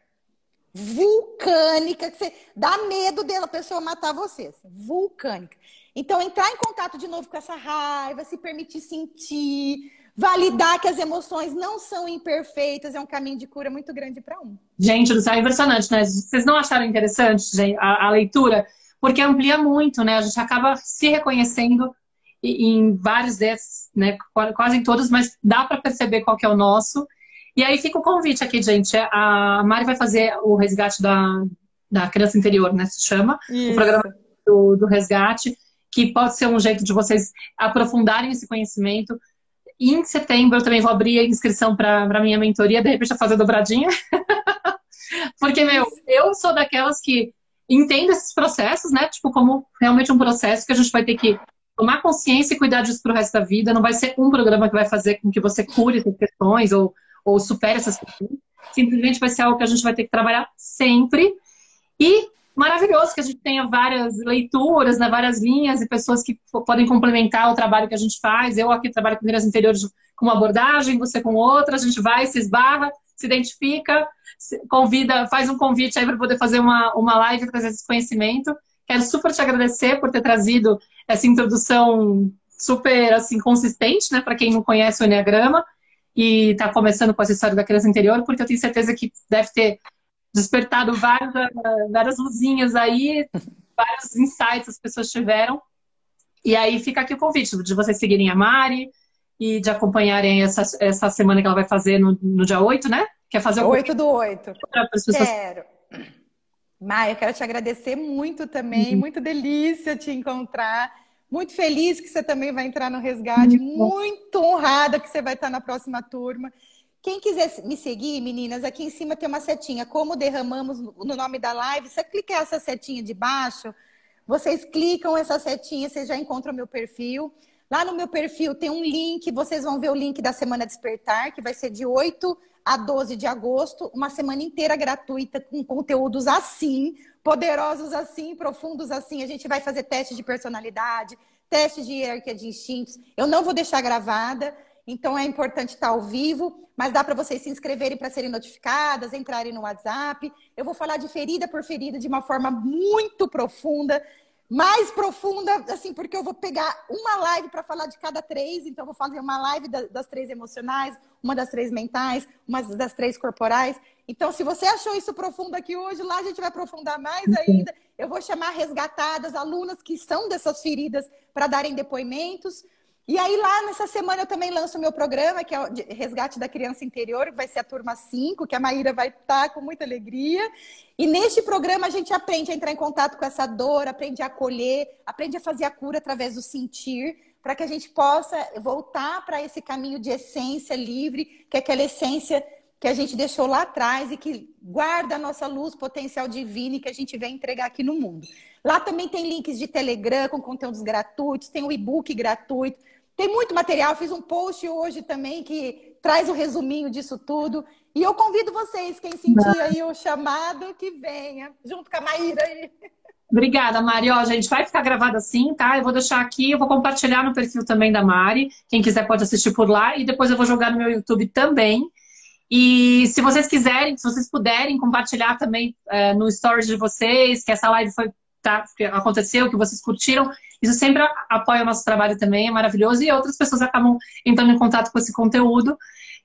Vulcânica, que você dá medo dela pessoa matar você. Assim, vulcânica. Então, entrar em contato de novo com essa raiva, se permitir sentir, validar que as emoções não são imperfeitas é um caminho de cura muito grande para um. Gente, do céu, é impressionante, né? Vocês não acharam interessante a, a, leitura? Porque amplia muito, né? A gente acaba se reconhecendo em vários desses, né? Quase em todos, mas dá para perceber qual que é o nosso. E aí fica o convite aqui, gente. A Mari vai fazer o resgate da, da criança interior, né? Se chama. Isso. O programa do, do resgate, que pode ser um jeito de vocês aprofundarem esse conhecimento e em setembro eu também vou abrir a inscrição para minha mentoria, de repente a fazer dobradinha. [LAUGHS] Porque, meu, eu sou daquelas que entendo esses processos, né? Tipo, como realmente um processo que a gente vai ter que tomar consciência e cuidar disso pro resto da vida. Não vai ser um programa que vai fazer com que você cure essas questões ou, ou supere essas questões. Simplesmente vai ser algo que a gente vai ter que trabalhar sempre. E maravilhoso que a gente tenha várias leituras, né, várias linhas e pessoas que podem complementar o trabalho que a gente faz. Eu aqui trabalho com linhas interiores com uma abordagem, você com outra, a gente vai, se esbarra, se identifica, se convida, faz um convite aí para poder fazer uma, uma live trazer esse conhecimento. Quero super te agradecer por ter trazido essa introdução super assim consistente, né, para quem não conhece o Enneagrama e está começando com essa história da criança interior, porque eu tenho certeza que deve ter despertado várias, várias luzinhas aí, [LAUGHS] vários insights as pessoas tiveram. E aí fica aqui o convite de vocês seguirem a Mari e de acompanharem essa, essa semana que ela vai fazer no, no dia 8, né? Quer fazer o 8 do 8. Pessoas... Quero. Maia, quero te agradecer muito também, uhum. muito delícia te encontrar. Muito feliz que você também vai entrar no resgate, muito honrada que você vai estar na próxima turma. Quem quiser me seguir, meninas, aqui em cima tem uma setinha. Como derramamos no nome da live, você clica essa setinha de baixo, vocês clicam essa setinha, vocês já encontram o meu perfil. Lá no meu perfil tem um link, vocês vão ver o link da Semana Despertar, que vai ser de 8 a 12 de agosto, uma semana inteira gratuita com conteúdos assim, poderosos assim, profundos assim. A gente vai fazer teste de personalidade, teste de hierarquia de instintos. Eu não vou deixar gravada, então é importante estar ao vivo, mas dá para vocês se inscreverem para serem notificadas, entrarem no WhatsApp. Eu vou falar de ferida por ferida de uma forma muito profunda, mais profunda, assim, porque eu vou pegar uma live para falar de cada três, então eu vou fazer uma live das três emocionais, uma das três mentais, uma das três corporais. Então, se você achou isso profundo aqui hoje, lá a gente vai aprofundar mais ainda. Eu vou chamar resgatadas, alunas que são dessas feridas, para darem depoimentos. E aí, lá nessa semana, eu também lanço o meu programa, que é o Resgate da Criança Interior, que vai ser a turma 5, que a Maíra vai estar com muita alegria. E neste programa, a gente aprende a entrar em contato com essa dor, aprende a acolher, aprende a fazer a cura através do sentir, para que a gente possa voltar para esse caminho de essência livre, que é aquela essência que a gente deixou lá atrás e que guarda a nossa luz potencial divina e que a gente vem entregar aqui no mundo. Lá também tem links de Telegram com conteúdos gratuitos, tem o e-book gratuito. Tem muito material, fiz um post hoje também que traz o um resuminho disso tudo. E eu convido vocês, quem sentir aí o chamado, que venha, junto com a Maíra aí. Obrigada, Mari. Ó, gente, vai ficar gravado assim, tá? Eu vou deixar aqui, eu vou compartilhar no perfil também da Mari. Quem quiser pode assistir por lá. E depois eu vou jogar no meu YouTube também. E se vocês quiserem, se vocês puderem compartilhar também é, no stories de vocês, que essa live foi tá, que aconteceu, que vocês curtiram. Isso sempre apoia o nosso trabalho também, é maravilhoso. E outras pessoas acabam entrando em contato com esse conteúdo.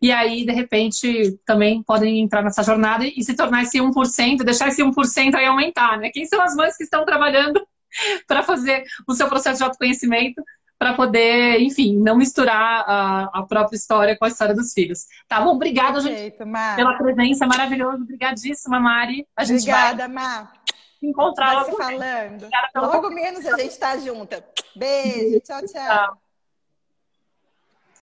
E aí, de repente, também podem entrar nessa jornada e se tornar esse 1%, deixar esse 1% aí aumentar, né? Quem são as mães que estão trabalhando [LAUGHS] para fazer o seu processo de autoconhecimento, para poder, enfim, não misturar a, a, própria história com a história dos filhos. Tá bom? Obrigada, Perfeito, gente, Mar. pela presença, maravilhoso. Obrigadíssima, Mari. A gente Obrigada, vai... Mar encontrar logo. falando. Logo menos a gente tá junta. Beijo, tchau, tchau. tchau.